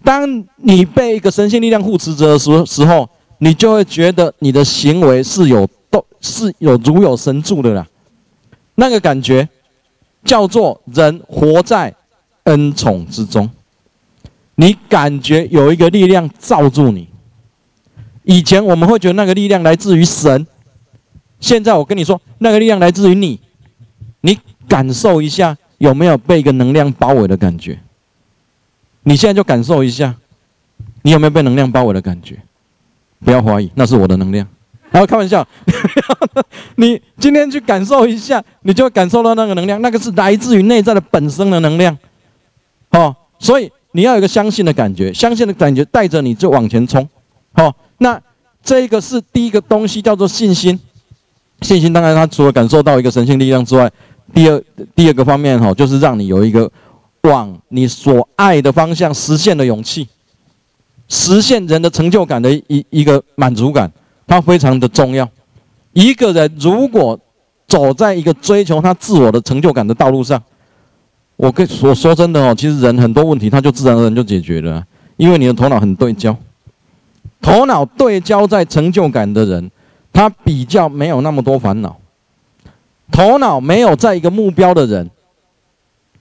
当你被一个神性力量护持着的时时候，你就会觉得你的行为是有都是有如有神助的啦。那个感觉叫做人活在恩宠之中，你感觉有一个力量罩住你。以前我们会觉得那个力量来自于神，现在我跟你说，那个力量来自于你。你感受一下，有没有被一个能量包围的感觉？你现在就感受一下，你有没有被能量包围的感觉？不要怀疑，那是我的能量。然后开玩笑，你今天去感受一下，你就会感受到那个能量，那个是来自于内在的本身的能量。哦，所以你要有一个相信的感觉，相信的感觉带着你就往前冲。好，那这个是第一个东西，叫做信心。信心当然，它除了感受到一个神性力量之外，第二第二个方面哈，就是让你有一个。往你所爱的方向实现的勇气，实现人的成就感的一一个满足感，它非常的重要。一个人如果走在一个追求他自我的成就感的道路上，我跟我说真的哦，其实人很多问题他就自然而然就解决了，因为你的头脑很对焦。头脑对焦在成就感的人，他比较没有那么多烦恼。头脑没有在一个目标的人。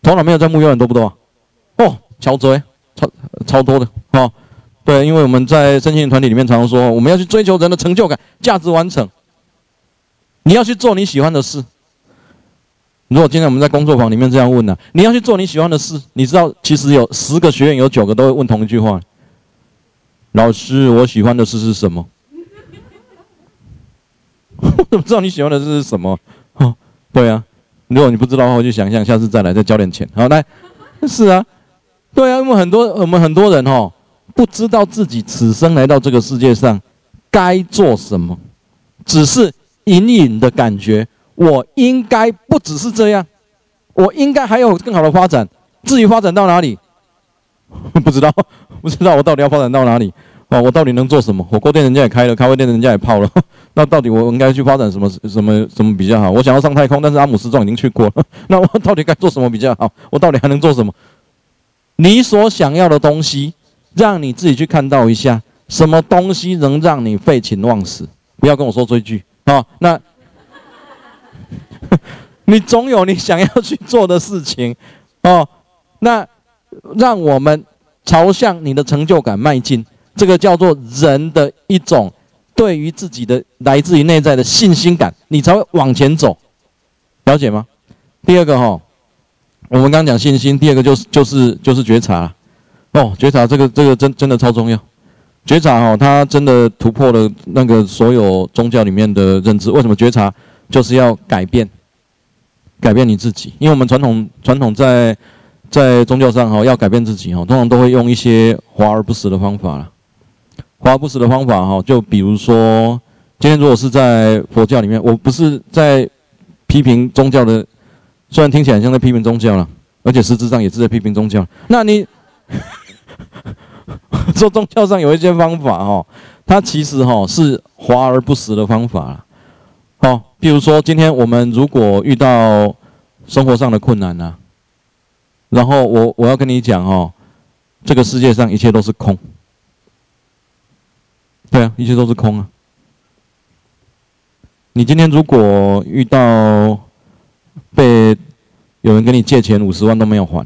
头脑没有在目标人多不多？哦，超多，超超多的哦。对，因为我们在身心团体里面常常说，我们要去追求人的成就感、价值完成。你要去做你喜欢的事。如果今天我们在工作坊里面这样问呢，你要去做你喜欢的事，你知道，其实有十个学员有九个都会问同一句话：老师，我喜欢的事是什么？我怎么知道你喜欢的事是什么？哦，对啊。如果你不知道的话，我就想象下次再来再交点钱。好，来，是啊，对啊，因为很多我们很多人哦，不知道自己此生来到这个世界上该做什么，只是隐隐的感觉，我应该不只是这样，我应该还有更好的发展。至于发展到哪里，不知道，不知道我到底要发展到哪里。哦，我到底能做什么？火锅店人家也开了，咖啡店人家也泡了。那到底我应该去发展什么什么什么比较好？我想要上太空，但是阿姆斯壮已经去过了。那我到底该做什么比较好？我到底还能做什么？你所想要的东西，让你自己去看到一下，什么东西能让你废寝忘食？不要跟我说追剧啊！那，你总有你想要去做的事情哦。那让我们朝向你的成就感迈进。这个叫做人的一种对于自己的来自于内在的信心感，你才会往前走，了解吗？第二个哈，我们刚讲信心，第二个就是就是就是觉察，哦，觉察这个这个真真的超重要，觉察哈，它真的突破了那个所有宗教里面的认知。为什么觉察就是要改变，改变你自己？因为我们传统传统在在宗教上哈，要改变自己哈，通常都会用一些华而不实的方法了。华不实的方法哈，就比如说，今天如果是在佛教里面，我不是在批评宗教的，虽然听起来像在批评宗教了，而且实质上也是在批评宗教。那你 说宗教上有一些方法哈，它其实哈是华而不实的方法。好，比如说今天我们如果遇到生活上的困难呢，然后我我要跟你讲哦，这个世界上一切都是空。对啊，一切都是空啊！你今天如果遇到被有人跟你借钱五十万都没有还，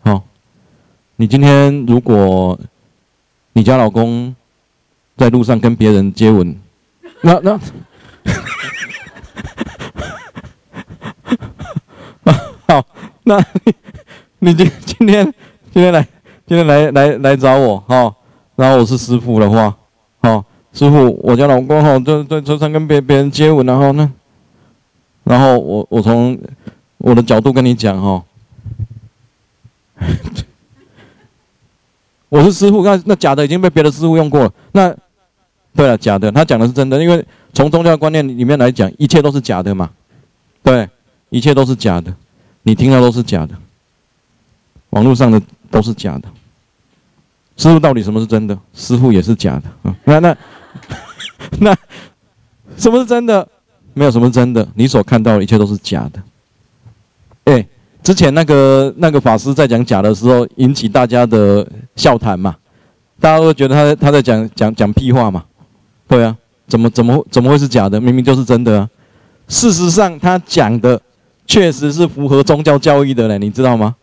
好，你今天如果你家老公在路上跟别人接吻，那那 好，那你你今今天今天来今天来来来找我哈，然后我是师傅的话，好，师傅，我家老公哈在在车上跟别别人接吻，然后呢，然后我我从我的角度跟你讲哈，我是师傅，那那假的已经被别的师傅用过了，那对了，假的，他讲的是真的，因为从宗教观念里面来讲，一切都是假的嘛，对，一切都是假的。你听到都是假的，网络上的都是假的。师傅到底什么是真的？师傅也是假的啊！那那 那什么是真的？没有什么真的，你所看到的一切都是假的。哎，之前那个那个法师在讲假的时候，引起大家的笑谈嘛，大家都觉得他他在讲讲讲屁话嘛，对啊，怎么怎么怎么会是假的？明明就是真的啊！事实上，他讲的。确实是符合宗教教义的嘞，你知道吗？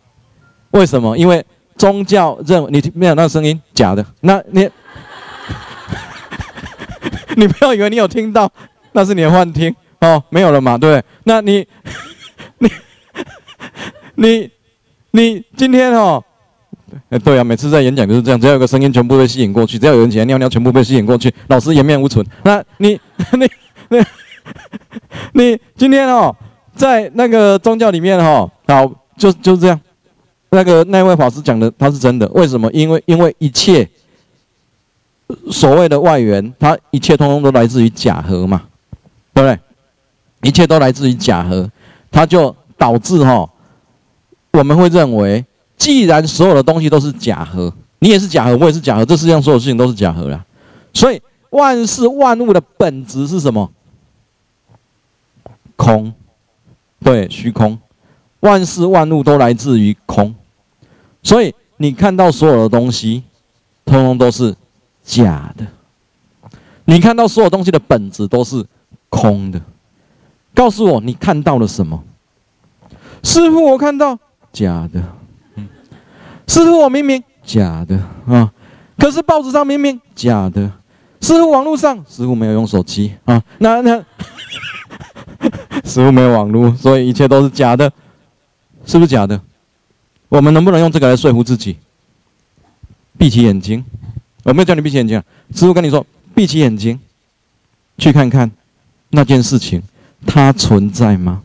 为什么？因为宗教认为你听没有那个声音，假的。那你，你不要以为你有听到，那是你的幻听哦，没有了嘛，对不对？那你，你，你，你今天哦，哎，对啊，每次在演讲就是这样，只要有个声音，全部被吸引过去；只要有人起来尿尿，全部被吸引过去，老师颜面无存。那 你，你，你，你今天哦。在那个宗教里面，哈，好，就就是这样。那个那位法师讲的，他是真的。为什么？因为因为一切所谓的外援，他一切通通都来自于假合嘛，对不对？一切都来自于假合，他就导致哈，我们会认为，既然所有的东西都是假合，你也是假合，我也是假合，这世界上所有事情都是假合啦。所以万事万物的本质是什么？空。对，虚空，万事万物都来自于空，所以你看到所有的东西，通通都是假的。你看到所有东西的本质都是空的。告诉我，你看到了什么？师傅，我看到假的。师傅，我明明假的啊，可是报纸上明明假的。师傅，网络上师傅没有用手机啊，那那。似乎没有网络，所以一切都是假的，是不是假的？我们能不能用这个来说服自己？闭起眼睛，我没有叫你闭起眼睛啊。师傅跟你说，闭起眼睛，去看看那件事情，它存在吗？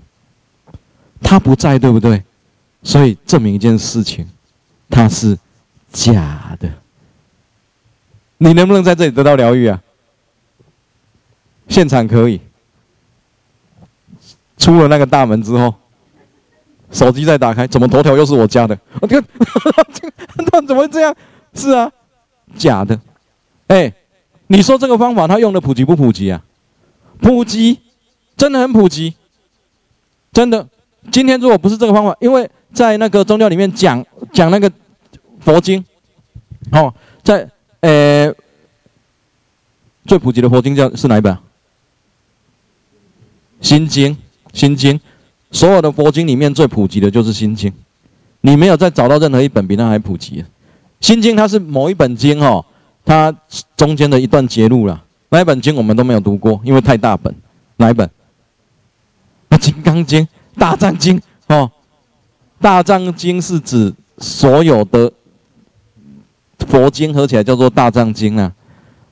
它不在，对不对？所以证明一件事情，它是假的。你能不能在这里得到疗愈啊？现场可以。出了那个大门之后，手机再打开，怎么头条又是我家的？我天，那怎么会这样？是啊，假的。哎，你说这个方法它用的普及不普及啊？普及，真的很普及，真的。今天如果不是这个方法，因为在那个宗教里面讲讲那个佛经，哦，在呃最普及的佛经叫是哪一本？心经。心经，所有的佛经里面最普及的就是心经，你没有再找到任何一本比它还普及的。心经它是某一本经哦，它中间的一段节录了。那一本经我们都没有读过，因为太大本。哪一本？《金刚经》《大藏经》哦，《大藏经》是指所有的佛经合起来叫做《大藏经》啊。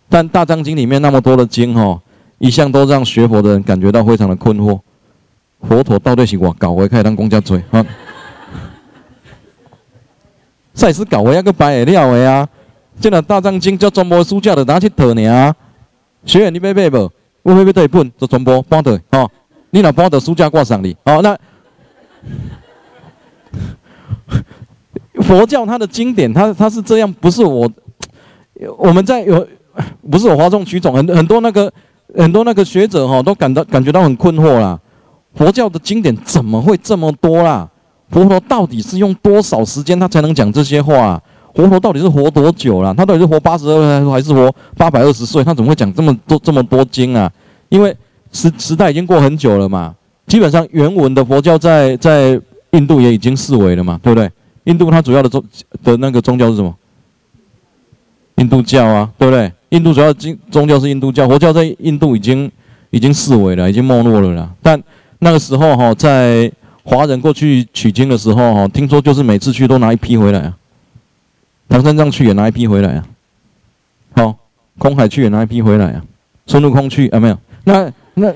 但《大藏经》里面那么多的经哦，一向都让学佛的人感觉到非常的困惑。佛陀到底是我搞，回开当公家嘴啊！赛斯搞，回要个白也料的啊！这个大藏经叫传播书架的，拿去讨呢？学员你要买不？我买买这一本做传播搬的哦。你若搬的书架挂上哩哦。那佛教它的经典，它它是这样，不是我我们在有，不是我哗众取宠，很很多那个很多那个学者哈，都感到感觉到很困惑啦。佛教的经典怎么会这么多啦？佛陀到底是用多少时间他才能讲这些话？佛陀到底是活多久了？他到底是活八十二岁还是活八百二十岁？他怎么会讲这么多这么多经啊？因为时时代已经过很久了嘛。基本上原文的佛教在在印度也已经视为了嘛，对不对？印度它主要的宗的那个宗教是什么？印度教啊，对不对？印度主要经宗教是印度教，佛教在印度已经已经式微了，已经没落了啦。但那个时候哈，在华人过去取经的时候哈，听说就是每次去都拿一批回来啊。唐三藏去也拿一批回来啊。好，空海去也拿一批回来啊。孙悟空去啊没有？那那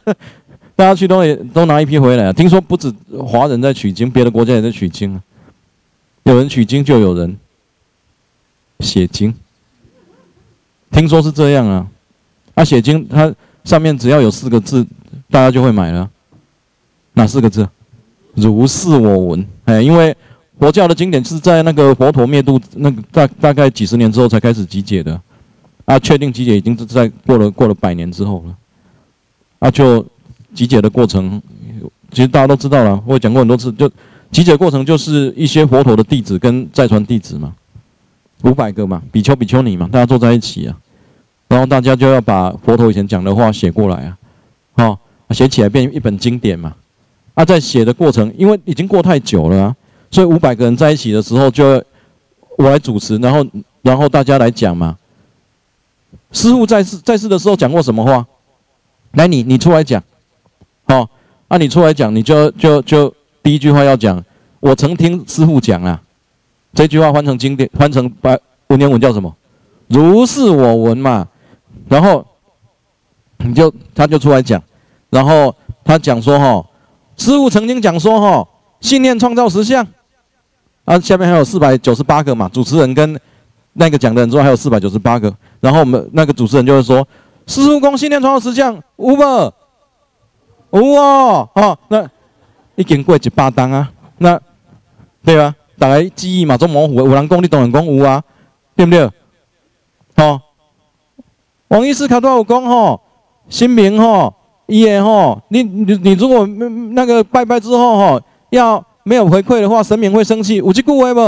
大家去都也都拿一批回来啊。听说不止华人在取经，别的国家也在取经啊。有人取经就有人写经，听说是这样啊。啊，写经它上面只要有四个字，大家就会买了。哪四个字？如是我闻。哎，因为佛教的经典是在那个佛陀灭度那个大大概几十年之后才开始集结的。啊，确定集结已经是在过了过了百年之后了。啊，就集结的过程，其实大家都知道了，我讲过很多次，就。集结过程就是一些佛陀的弟子跟在传弟子嘛，五百个嘛，比丘、比丘尼嘛，大家坐在一起啊，然后大家就要把佛陀以前讲的话写过来啊，哦，写起来变一本经典嘛。啊，在写的过程，因为已经过太久了啊，所以五百个人在一起的时候，就我来主持，然后然后大家来讲嘛。师傅在世在世的时候讲过什么话？来，你你出来讲，哦，啊，你出来讲，你就就就。第一句话要讲，我曾听师傅讲啊，这句话换成经典，换成白文言文叫什么？如是我闻嘛。然后你就他就出来讲，然后他讲说哈，师傅曾经讲说哈，信念创造实相。啊，下面还有四百九十八个嘛，主持人跟那个讲的人之后还有四百九十八个。然后我们那个主持人就会说，师傅讲信念创造实相，无不？无哦，哦，那。已经过一百单啊，那对吧？大家记忆嘛，总模糊。有人讲，你当然讲有啊，对不对？哦，王医师卡多有讲吼，新明吼，伊诶吼，你你你如果那个拜拜之后吼，要没有回馈的话，神明会生气。有这句话不？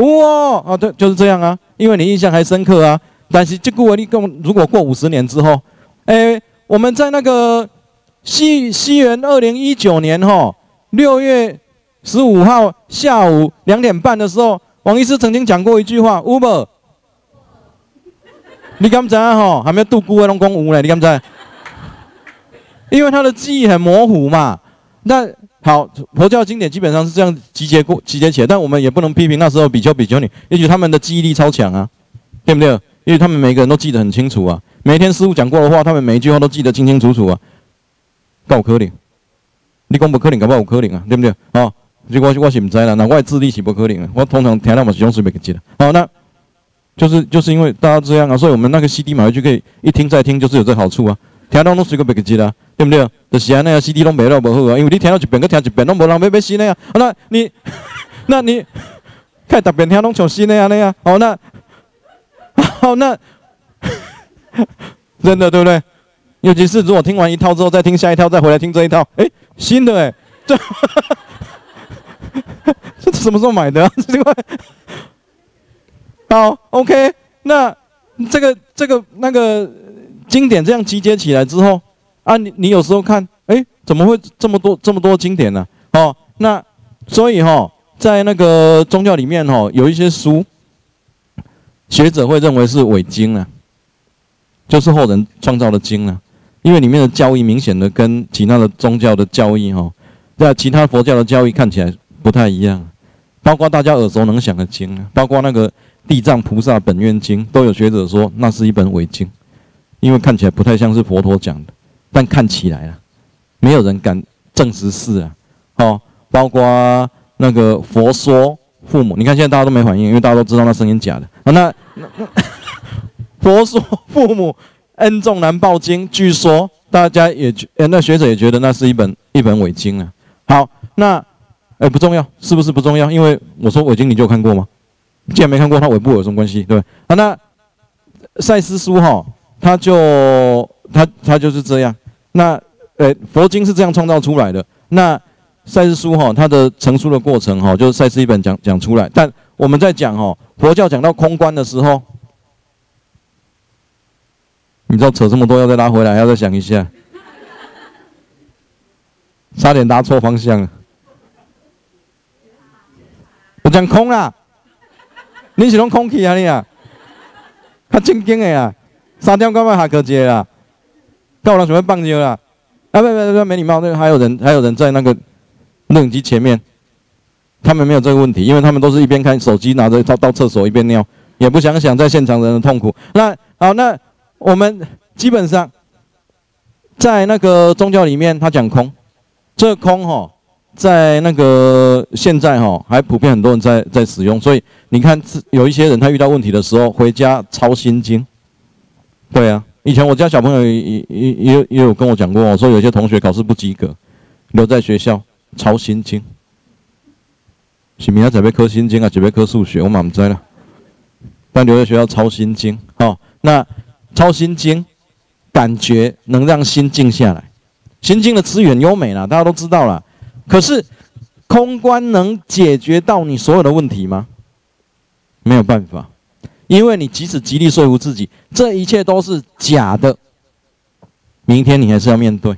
有哦，啊对，就是这样啊，因为你印象还深刻啊。但是这句话你讲，如果过五十年之后，诶，我们在那个西西元二零一九年吼。六月十五号下午两点半的时候，王医师曾经讲过一句话：“Uber，你敢知啊？吼，还没度过龙宫五嘞，你敢知？因为他的记忆很模糊嘛。那好，佛教经典基本上是这样集结过、集结起来，但我们也不能批评那时候比丘、比丘尼，也许他们的记忆力超强啊，对不对？因为他们每个人都记得很清楚啊，每天师傅讲过的话，他们每一句话都记得清清楚楚啊，够可怜。你讲不可能，搞不有可能啊，对不对？哦，这我我是唔知啦，那我智力是不可能啊。我通常听到嘛是用随便记的。好，那就是就是因为大家这样啊，所以我们那个 CD 买回去可以一听再听，就是有这好处啊。听到拢随个别个记啦，对不对？就是安尼啊，CD 拢买了不好啊，因为你听到一遍，搁听一遍，拢无人买买新的啊。那你，那你，看特别听拢像新的安尼啊。好，那，好那，真的对不对？尤其是如果听完一套之后，再听下一套，再回来听这一套，哎，新的哎，这 这什么时候买的？这个好，OK，那这个这个那个经典这样集结起来之后，啊，你你有时候看，哎，怎么会这么多这么多经典呢？哦，那所以哈，在那个宗教里面哈，有一些书，学者会认为是伪经啊，就是后人创造的经啊。因为里面的教义明显的跟其他的宗教的教义哈，在其他佛教的教义看起来不太一样，包括大家耳熟能详的经，包括那个地藏菩萨本愿经，都有学者说那是一本伪经，因为看起来不太像是佛陀讲的，但看起来啊，没有人敢证实是啊，哦，包括那个佛说父母，你看现在大家都没反应，因为大家都知道那声音假的啊，那 佛说父母。恩重难报经，据说大家也觉，那学者也觉得那是一本一本伪经啊。好，那，哎，不重要，是不是不重要？因为我说伪经你就看过吗？既然没看过，它伪不伪有什么关系？对吧？好，那赛斯书哈，他就他他就是这样。那，呃，佛经是这样创造出来的。那赛斯书哈，它的成书的过程哈，就是赛斯一本讲讲出来。但我们在讲哈，佛教讲到空观的时候。你知道扯这么多，要再拉回来，要再想一下，差点拉错方向了。我讲空啦，你是拢空气啊你啊？较正经的啊，三点九万下课节啦。高人准备棒球啦！啊，不不不，没礼貌。那个还有人，还有人在那个录影机前面，他们没有这个问题，因为他们都是一边看手机，拿着到到厕所一边尿，也不想想在现场人的痛苦。那好，那我们基本上在那个宗教里面，他讲空，这空哈。在那个现在哈，还普遍很多人在在使用，所以你看，有一些人他遇到问题的时候，回家抄心经。对啊，以前我家小朋友也也也也有跟我讲过，我说有些同学考试不及格，留在学校抄心经。是明仔准备科心经啊，准备科数学，我满不知了。但留在学校抄心经，哦，那抄心经，感觉能让心静下来。心经的词语很优美啦，大家都知道了。可是，空观能解决到你所有的问题吗？没有办法，因为你即使极力说服自己，这一切都是假的。明天你还是要面对。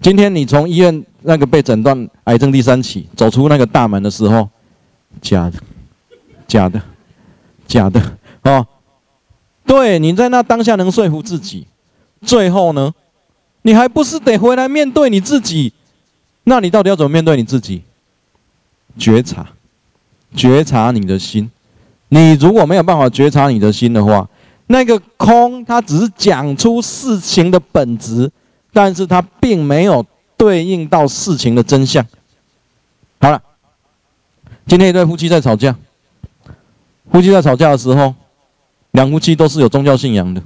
今天你从医院那个被诊断癌症第三期走出那个大门的时候，假的，假的，假的哦。对，你在那当下能说服自己，最后呢，你还不是得回来面对你自己？那你到底要怎么面对你自己？觉察，觉察你的心。你如果没有办法觉察你的心的话，那个空，它只是讲出事情的本质，但是它并没有对应到事情的真相。好了，今天一对夫妻在吵架，夫妻在吵架的时候，两夫妻都是有宗教信仰的，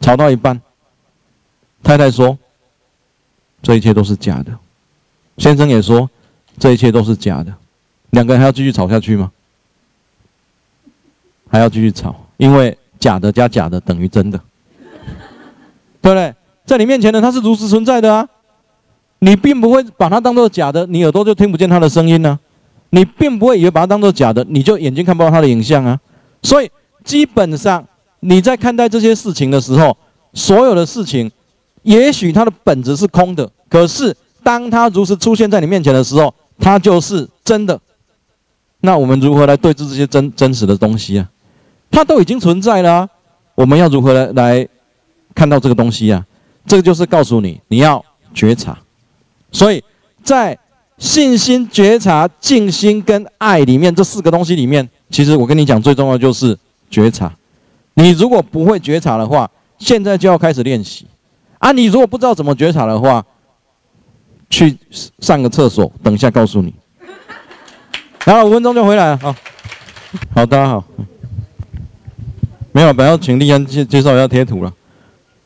吵到一半，太太说：“这一切都是假的。”先生也说，这一切都是假的。两个人还要继续吵下去吗？还要继续吵，因为假的加假的等于真的，对不对？在你面前的他是如实存在的啊，你并不会把它当做假的，你耳朵就听不见他的声音呢。你并不会以为把它当做假的，你就眼睛看不到他的影像啊。所以基本上你在看待这些事情的时候，所有的事情，也许它的本质是空的，可是。当它如实出现在你面前的时候，它就是真的。那我们如何来对峙这些真真实的东西啊？它都已经存在了，我们要如何来来看到这个东西啊？这个就是告诉你，你要觉察。所以在信心、觉察、静心跟爱里面这四个东西里面，其实我跟你讲，最重要就是觉察。你如果不会觉察的话，现在就要开始练习啊！你如果不知道怎么觉察的话，去上个厕所，等一下告诉你。然后五分钟就回来了。好，好，大家好。没有，本来要请立安介介绍一下贴图了，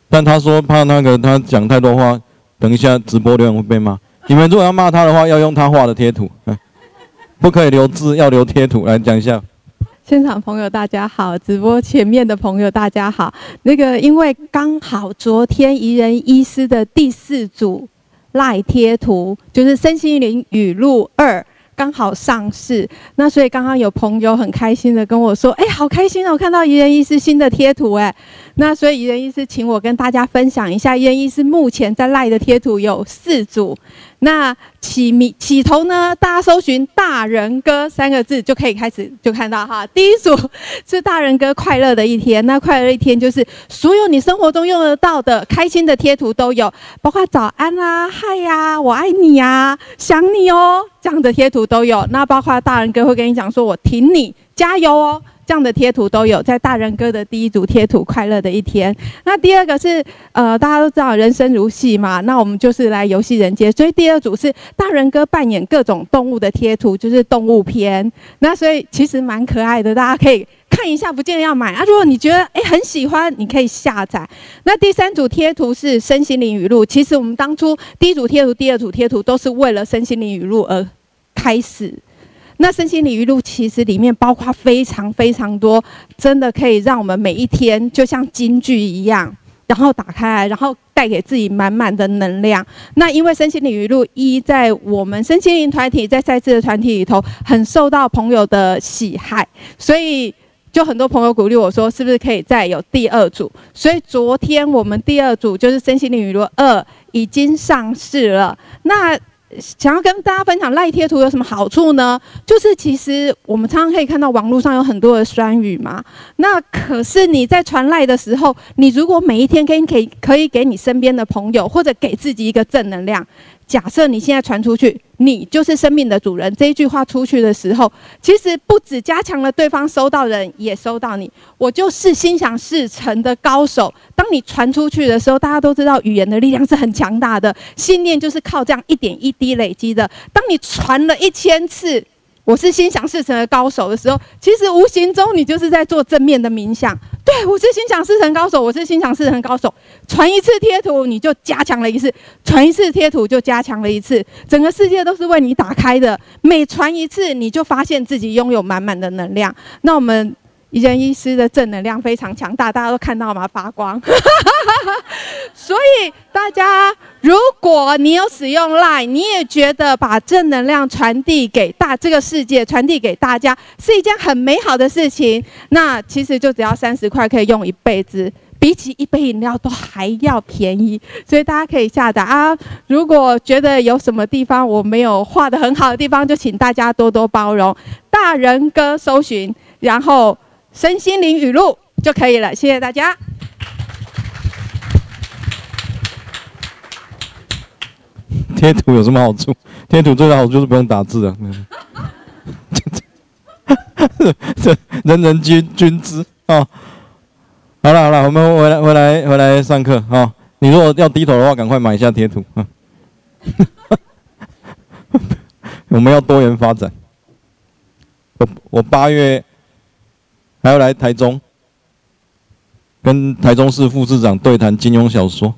但他说怕那个他讲太多话，等一下直播留言会被骂。你们如果要骂他的话，要用他画的贴图，不可以留字，要留贴图。来讲一下。现场朋友大家好，直播前面的朋友大家好。那个因为刚好昨天怡人医师的第四组。赖贴图就是身心灵语录二刚好上市，那所以刚刚有朋友很开心的跟我说：“哎，好开心哦，看到怡人医师新的贴图哎。”那所以怡人医师请我跟大家分享一下，怡人医师目前在赖的贴图有四组。那起名起头呢？大家搜寻“大人哥”三个字就可以开始就看到哈。第一组是大人哥快乐的一天，那快乐一天就是所有你生活中用得到的开心的贴图都有，包括早安啊、嗨呀、我爱你呀、想你哦这样的贴图都有。那包括大人哥会跟你讲说：“我挺你，加油哦。”这样的贴图都有，在大人哥的第一组贴图，快乐的一天。那第二个是，呃，大家都知道人生如戏嘛，那我们就是来游戏人间。所以第二组是大人哥扮演各种动物的贴图，就是动物篇。那所以其实蛮可爱的，大家可以看一下，不见得要买啊。如果你觉得诶很喜欢，你可以下载。那第三组贴图是身心灵语录，其实我们当初第一组贴图、第二组贴图都是为了身心灵语录而开始。那身心灵语录其实里面包括非常非常多，真的可以让我们每一天就像金句一样，然后打开来，然后带给自己满满的能量。那因为身心灵语录一在我们身心灵团体在赛制的团体里头很受到朋友的喜爱，所以就很多朋友鼓励我说，是不是可以再有第二组？所以昨天我们第二组就是身心灵语录二已经上市了。那想要跟大家分享赖贴图有什么好处呢？就是其实我们常常可以看到网络上有很多的酸语嘛。那可是你在传赖的时候，你如果每一天可以可以给你身边的朋友或者给自己一个正能量。假设你现在传出去，你就是生命的主人。这一句话出去的时候，其实不止加强了对方收到人，也收到你。我就是心想事成的高手。当你传出去的时候，大家都知道语言的力量是很强大的，信念就是靠这样一点一滴累积的。当你传了一千次。我是心想事成的高手的时候，其实无形中你就是在做正面的冥想。对我是心想事成高手，我是心想事成高手。传一次贴图，你就加强了一次；传一次贴图，就加强了一次。整个世界都是为你打开的。每传一次，你就发现自己拥有满满的能量。那我们。一人一师的正能量非常强大，大家都看到吗？发光。所以大家，如果你有使用 Line，你也觉得把正能量传递给大这个世界，传递给大家是一件很美好的事情。那其实就只要三十块，可以用一辈子，比起一杯饮料都还要便宜。所以大家可以下载啊。如果觉得有什么地方我没有画的很好的地方，就请大家多多包容。大人哥搜寻，然后。身心灵语录就可以了，谢谢大家。贴图有什么好处？贴图最大好处就是不用打字啊。这 人人均均知啊。好了好了，我们回来回来回来上课啊。你如果要低头的话，赶快买一下贴图啊。我们要多元发展。我我八月。还要来台中，跟台中市副市长对谈金庸小说。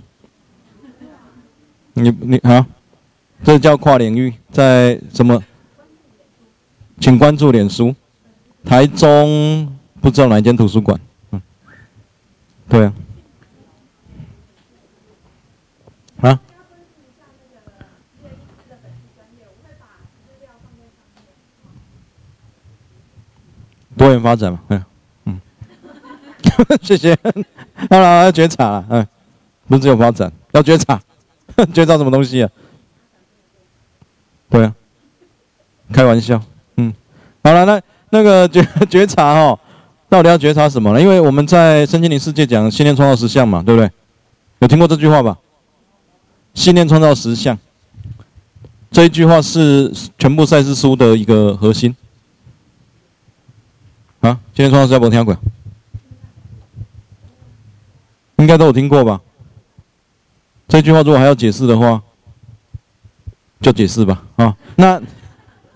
你你啊，这叫跨领域，在什么？请关注脸书。台中不知道哪一间图书馆？嗯，对啊。啊？多元发展嘛，嗯。谢谢，好了，要觉察了，嗯，不是只有发展，要觉察，觉察什么东西啊？对啊，开玩笑，嗯，好了，那那个觉觉察哦，到底要觉察什么呢？因为我们在《身心灵世界》讲信念创造实相嘛，对不对？有听过这句话吧？信念创造实相，这一句话是全部赛事书的一个核心。啊，信念创造实相，我听过。应该都有听过吧？这句话如果还要解释的话，就解释吧。啊，那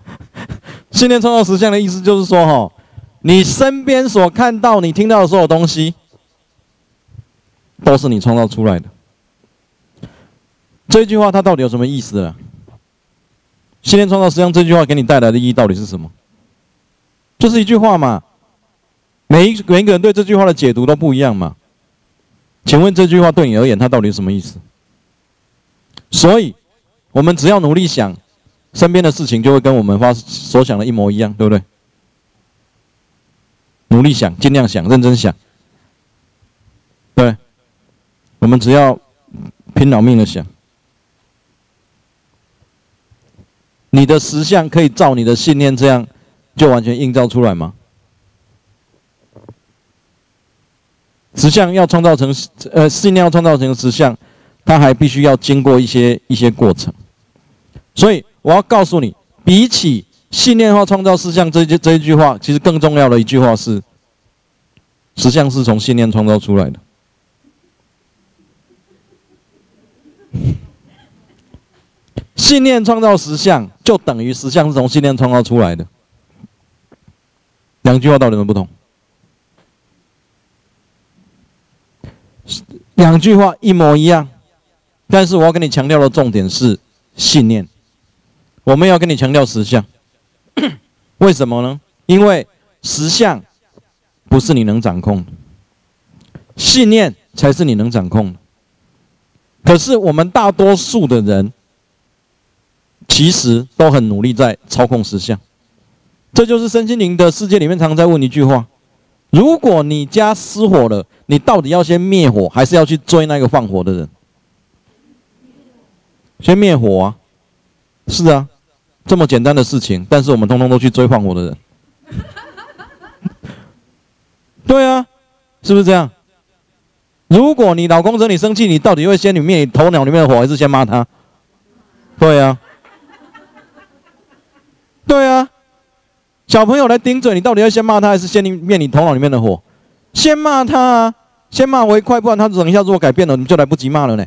信念创造实相的意思就是说，哈，你身边所看到、你听到的所有东西，都是你创造出来的。这句话它到底有什么意思啊？信念创造实相这句话给你带来的意义到底是什么？就是一句话嘛。每一每一个人对这句话的解读都不一样嘛。请问这句话对你而言，它到底什么意思？所以，我们只要努力想，身边的事情就会跟我们发所想的一模一样，对不对？努力想，尽量想，认真想。对，我们只要拼老命的想，你的实相可以照你的信念这样，就完全映照出来吗？实相要创造成，呃，信念要创造成实相，它还必须要经过一些一些过程。所以我要告诉你，比起信念化创造实相这句这一句话，其实更重要的一句话是，实相是从信念创造出来的。信念创造实相，就等于实相是从信念创造出来的。两句话到底有什么不同？两句话一模一样，但是我要跟你强调的重点是信念。我们要跟你强调实相，为什么呢？因为实相不是你能掌控的，信念才是你能掌控的。可是我们大多数的人其实都很努力在操控实相，这就是身心灵的世界里面常在问一句话。如果你家失火了，你到底要先灭火，还是要去追那个放火的人？先灭火啊！是啊，这么简单的事情，但是我们通通都去追放火的人。对啊，是不是这样？如果你老公惹你生气，你到底会先你灭你头脑里面的火，还是先骂他？对啊，对啊。小朋友来顶嘴，你到底要先骂他，还是先灭你头脑里面的火？先骂他啊，先骂为快，不然他等一下如果改变了，你就来不及骂了呢。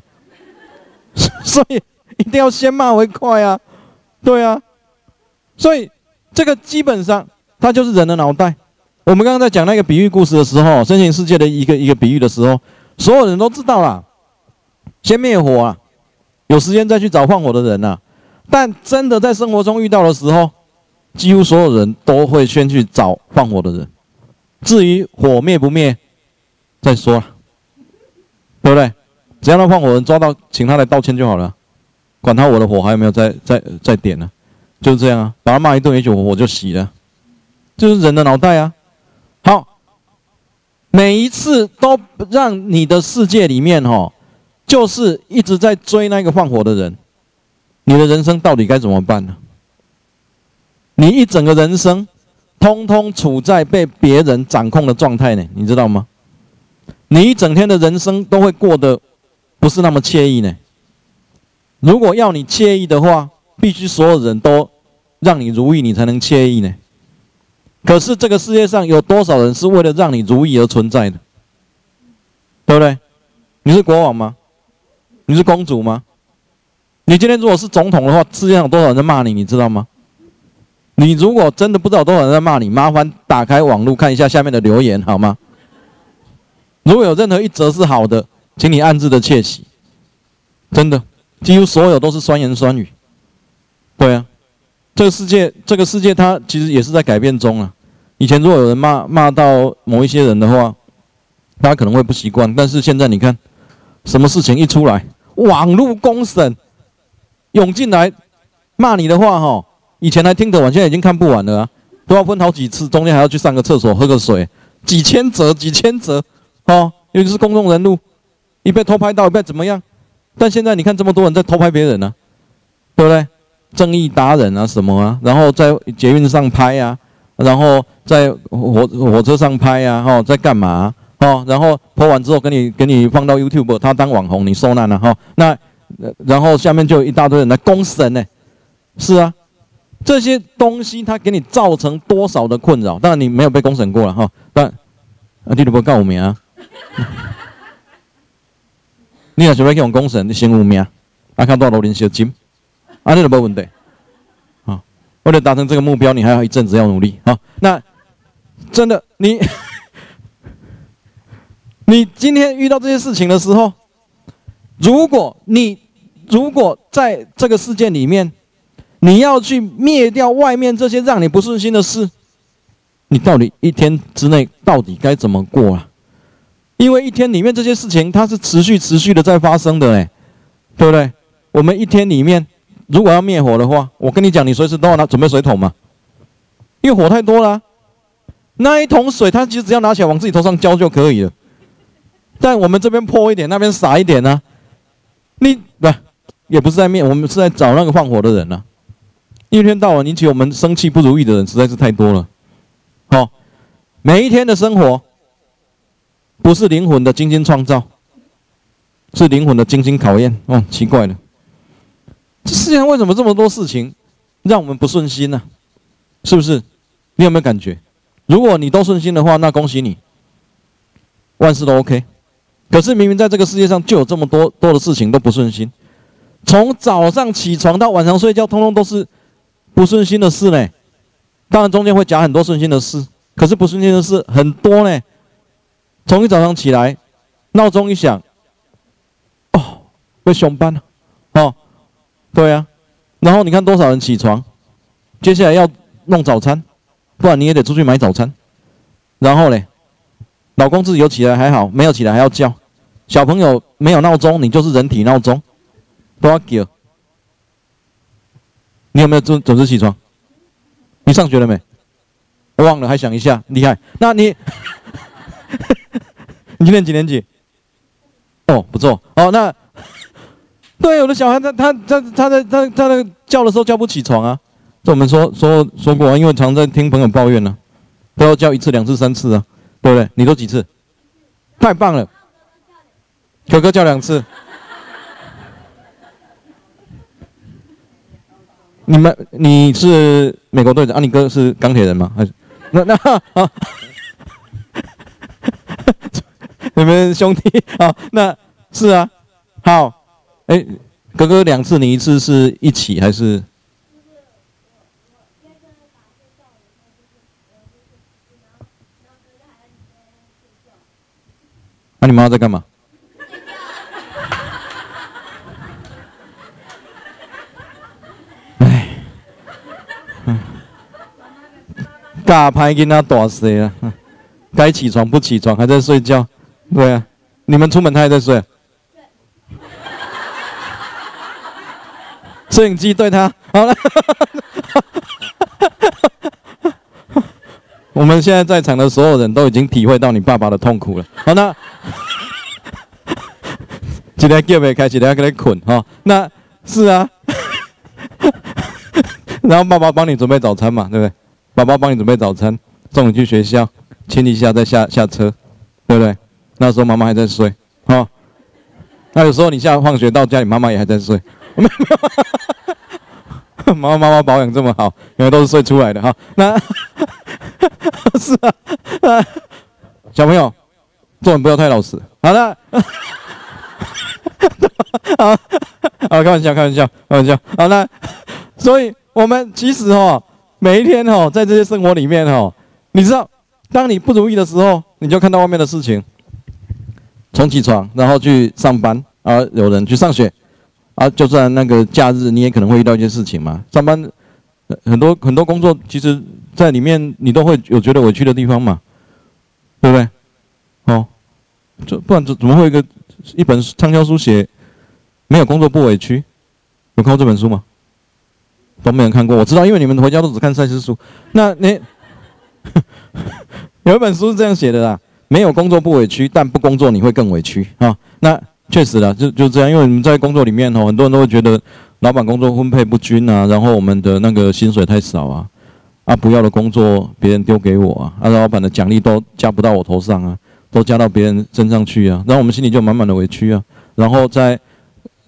所以一定要先骂为快啊，对啊。所以这个基本上它就是人的脑袋。我们刚刚在讲那个比喻故事的时候，身形世界的一个一个比喻的时候，所有人都知道啦，先灭火啊，有时间再去找放火的人呐。但真的在生活中遇到的时候，几乎所有人都会先去找放火的人，至于火灭不灭，再说了，对不对？只要那放火人抓到，请他来道歉就好了，管他我的火还有没有在在在点呢？就是这样啊，把他骂一顿，也许火就熄了。就是人的脑袋啊。好，每一次都让你的世界里面哈，就是一直在追那个放火的人，你的人生到底该怎么办呢？你一整个人生，通通处在被别人掌控的状态呢，你知道吗？你一整天的人生都会过得不是那么惬意呢。如果要你惬意的话，必须所有人都让你如意，你才能惬意呢。可是这个世界上有多少人是为了让你如意而存在的？对不对？你是国王吗？你是公主吗？你今天如果是总统的话，世界上有多少人在骂你？你知道吗？你如果真的不知道多少人在骂你，麻烦打开网络看一下下面的留言好吗？如果有任何一则是好的，请你暗自的窃喜。真的，几乎所有都是酸言酸语。对啊，这个世界，这个世界它其实也是在改变中啊。以前如果有人骂骂到某一些人的话，大家可能会不习惯。但是现在你看，什么事情一出来，网络公审涌进来骂你的话，哈。以前还听得完，现在已经看不完了啊！都要分好几次，中间还要去上个厕所、喝个水，几千折、几千折，哦，尤其是公众人物，一被偷拍到，一被怎么样？但现在你看这么多人在偷拍别人呢，对不对？正义达人啊，什么啊？然后在捷运上拍啊，然后在火火车上拍啊，哈，在干嘛？哦，然后拍完之后给你给你放到 YouTube，他当网红，你受难了哈。那然后下面就有一大堆人来攻神呢，是啊。这些东西它给你造成多少的困扰？当然你没有被公审过了哈。但啊，你都不告我名啊？你要是要去用公审，你先有名，啊，看多少楼龄小金，啊，你都没问题。啊，为了达成这个目标，你还要一阵子要努力啊。那真的，你 你今天遇到这些事情的时候，如果你如果在这个事件里面，你要去灭掉外面这些让你不顺心的事，你到底一天之内到底该怎么过啊？因为一天里面这些事情它是持续持续的在发生的嘞，对不对？我们一天里面如果要灭火的话，我跟你讲，你随时都要拿准备水桶嘛，因为火太多了。那一桶水，它其实只要拿起来往自己头上浇就可以了。但我们这边泼一点，那边洒一点呢？你不也不是在灭，我们是在找那个放火的人呢。一天到晚引起我们生气不如意的人实在是太多了，好，每一天的生活不是灵魂的精心创造，是灵魂的精心考验。哦，奇怪了，这世界上为什么这么多事情让我们不顺心呢？是不是？你有没有感觉？如果你都顺心的话，那恭喜你，万事都 OK。可是明明在这个世界上就有这么多多的事情都不顺心，从早上起床到晚上睡觉，通通都是。不顺心的事呢，当然中间会夹很多顺心的事，可是不顺心的事很多呢。从一早上起来，闹钟一响，哦，被熊班了，哦，对呀，然后你看多少人起床，接下来要弄早餐，不然你也得出去买早餐。然后呢，老公自己有起来还好，没有起来还要叫。小朋友没有闹钟，你就是人体闹钟，都要叫。你有没有准准时起床？你上学了没？忘了还想一下，厉害。那你，你今年几年级？哦，不错。哦，那 对，有的小孩他他他他在他他那个叫的时候叫不起床啊。这我们说说说过啊，因为常在听朋友抱怨呢，都要叫一次两次三次啊，对不对？你都几次？太棒了，哥哥叫两次。你们你是美国队长啊？你哥是钢铁人吗？还是那那啊？你们兄弟啊？那是啊。好，哎，哥哥两次，你一次是一起还是？那你妈妈在干嘛？大牌给他打死了，该起床不起床，还在睡觉。对啊，你们出门他还在睡。摄影机对他好了。我们现在在场的所有人都已经体会到你爸爸的痛苦了。好，那今天叫没开起，等下给你捆哈。那是啊，然后爸爸帮你准备早餐嘛，对不对？爸爸帮你准备早餐，送你去学校，亲一下再下下车，对不对？那时候妈妈还在睡，哈。那有时候你下放学到家里，妈妈也还在睡。妈妈妈妈保养这么好，原来都是睡出来的哈。那。是啊，小朋友，做人不要太老实。好了，好，好，开玩笑，开玩笑，开玩笑。好了，所以我们其实哈，每一天哈，在这些生活里面哈，你知道，当你不如意的时候，你就看到外面的事情。从起床，然后去上班，啊，有人去上学，啊，就算那个假日，你也可能会遇到一些事情嘛。上班很多很多工作，其实。在里面，你都会有觉得委屈的地方嘛，对不对？哦，这不然怎怎么会一个一本畅销书写没有工作不委屈？有看过这本书吗？都没人看过。我知道，因为你们回家都只看赛事书。那你 有一本书是这样写的啦：没有工作不委屈，但不工作你会更委屈啊。那确实啦，就就这样，因为你们在工作里面哦，很多人都会觉得老板工作分配不均啊，然后我们的那个薪水太少啊。啊，不要的工作别人丢给我啊，啊，老板的奖励都加不到我头上啊，都加到别人身上去啊，然后我们心里就满满的委屈啊。然后在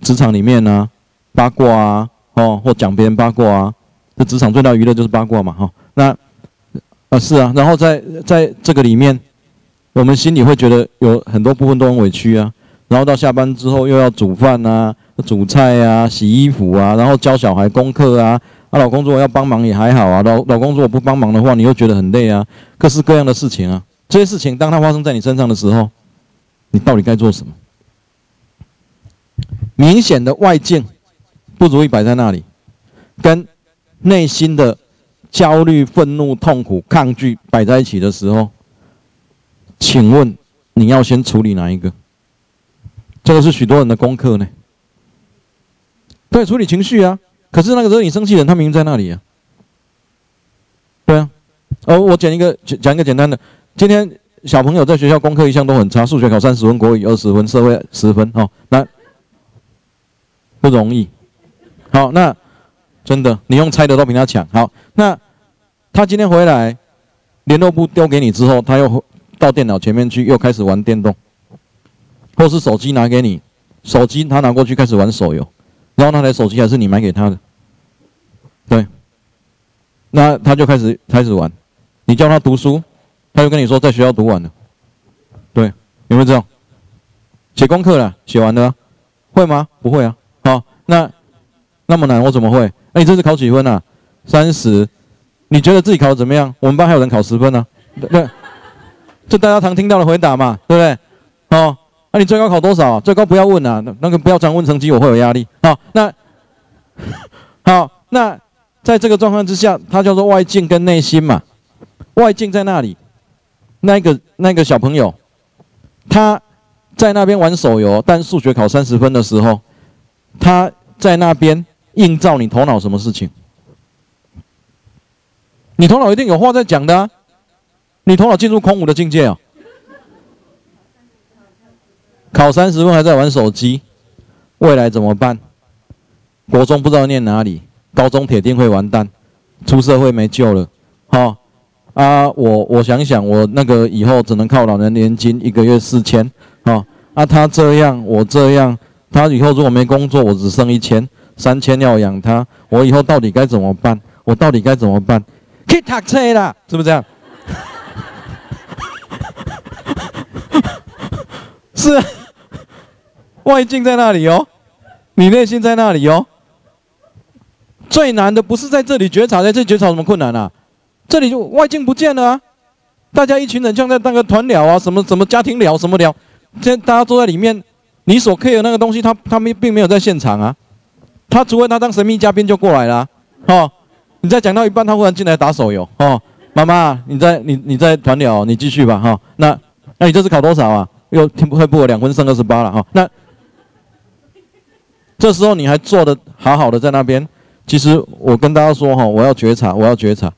职场里面呢，八卦啊，哦，或讲别人八卦啊，这职场最大娱乐就是八卦嘛，哈。那啊是啊，然后在在这个里面，我们心里会觉得有很多部分都很委屈啊。然后到下班之后又要煮饭啊，煮菜啊，洗衣服啊，然后教小孩功课啊。啊，老公如果要帮忙也还好啊，老老公如果不帮忙的话，你又觉得很累啊，各式各样的事情啊，这些事情当它发生在你身上的时候，你到底该做什么？明显的外境不足以摆在那里，跟内心的焦虑、愤怒、痛苦、抗拒摆在一起的时候，请问你要先处理哪一个？这个是许多人的功课呢。对，处理情绪啊。可是那个惹你生气的人，他明明在那里啊。对啊，哦，我讲一个讲一个简单的。今天小朋友在学校功课一向都很差，数学考三十分，国语二十分，社会十分，哦，那不容易。好，那真的你用猜的都比他强。好，那他今天回来，联络部丢给你之后，他又到电脑前面去，又开始玩电动，或是手机拿给你，手机他拿过去开始玩手游。然后那台手机还是你买给他的，对，那他就开始开始玩，你叫他读书，他就跟你说在学校读完了，对，有没有这样？写功课了，写完了，会吗？不会啊。好，那那么难我怎么会？那你这次考几分啊？三十，你觉得自己考的怎么样？我们班还有人考十分呢，对，这大家常听到的回答嘛，对不对？哦。那你最高考多少？最高不要问啊，那那个不要常问成绩，我会有压力。好，那好，那在这个状况之下，它叫做外境跟内心嘛。外境在那里，那个那个小朋友，他在那边玩手游，但数学考三十分的时候，他在那边映照你头脑什么事情？你头脑一定有话在讲的，你头脑进入空无的境界啊。考三十分还在玩手机，未来怎么办？国中不知道念哪里，高中铁定会完蛋，出社会没救了。好啊，我我想想，我那个以后只能靠老人年金，一个月四千。好啊，他这样，我这样，他以后如果没工作，我只剩一千，三千要养他，我以后到底该怎么办？我到底该怎么办？去读车啦，是不是这样？是，外境在那里哦，你内心在那里哦。最难的不是在这里觉察，在这里觉察什么困难啊？这里就外境不见了啊！大家一群人像在那个团聊啊，什么什么家庭聊什么聊，现在大家坐在里面，你所 care 的那个东西，他他们并没有在现场啊。他除非他当神秘嘉宾就过来了，哦，你再讲到一半，他忽然进来打手游，哦，妈妈，你在你你在团聊，你继续吧，哈，那那你这次考多少啊？又听不会不两分剩二十八了，哈，那这时候你还坐的好好的在那边。其实我跟大家说哈，我要觉察，我要觉察，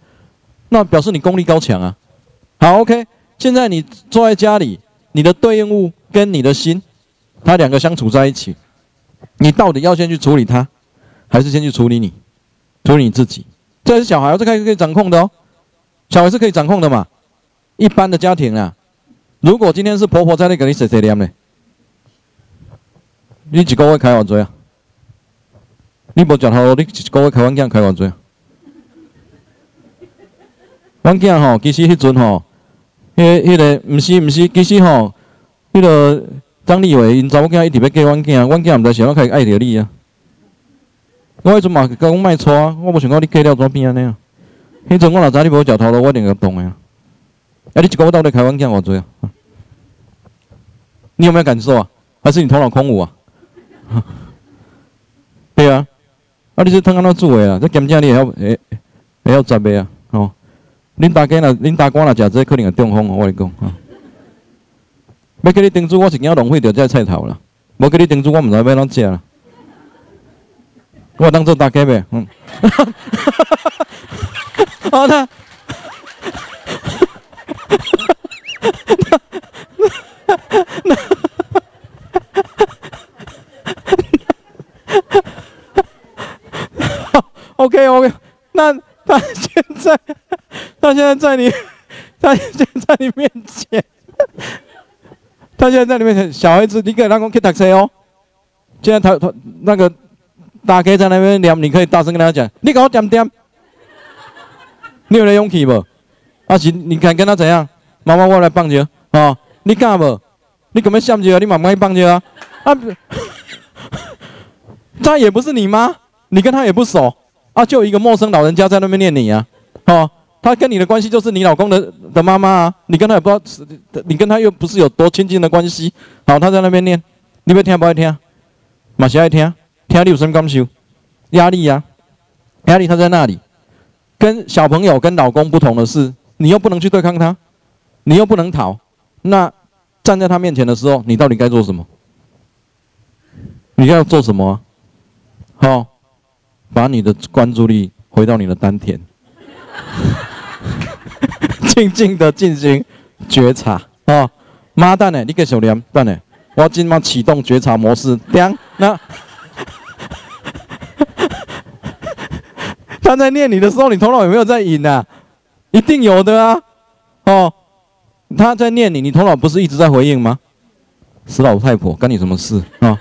那表示你功力高强啊。好，OK，现在你坐在家里，你的对应物跟你的心，它两个相处在一起，你到底要先去处理它，还是先去处理你，处理你自己？这是小孩，这可以可以掌控的哦，小孩是可以掌控的嘛。一般的家庭啊，如果今天是婆婆在那给你谁谁念呢？你几个月开完嘴啊？你无食好，你一个月开阮囝开偌济？阮囝吼，其实迄阵吼，迄、迄个，毋是毋是，其实吼，迄个张立伟因查某囝一直要嫁阮囝，阮囝毋知想要开爱着你啊。我迄阵嘛甲讲卖错啊，我无想到你嫁了怎变安尼啊？迄阵我若知你无食头路，我一定会动的啊。啊，你一个月到底开阮囝偌济啊？你有没有感受啊？还是你头脑空无啊？对啊。啊！你是通安怎做诶啊？这兼正你会晓会会晓十个啊？吼！恁大家若恁大官若食这，可能会中风哦。我来讲啊，要叫你叮嘱，我是惊浪费掉这菜头啦。无叫你叮嘱，我毋知要怎食啦。我当做大家呗，嗯。好的。OK OK，那他现在，他现在在你，他现在在你面前，他现在在你面前，小孩子，你给他讲去读车哦。现在他他那个大哥在那边念，你可以大声跟他讲，你给我点点。你有那勇气不？阿是你敢跟他怎样？妈妈，我来帮你啊！你敢不？你根本想不起来，你妈妈去帮你啊！啊，他也不是你妈，你跟他也不熟。啊，就一个陌生老人家在那边念你啊，哦，他跟你的关系就是你老公的的妈妈啊，你跟他也不知道，你跟他又不是有多亲近的关系，好，他在那边念，你要听不爱听？马是爱听，听你有什么感受？压力呀，压力他在那里，跟小朋友跟老公不同的是，你又不能去对抗他，你又不能逃，那站在他面前的时候，你到底该做什么？你要做什么？好。把你的关注力回到你的丹田，静静的进行觉察啊！妈蛋呢？你给小莲蛋呢？我今晚启动觉察模式，叮！那他在念你的时候，你头脑有没有在引啊？一定有的啊！哦，他在念你，你头脑不是一直在回应吗？死老太婆，干你什么事啊？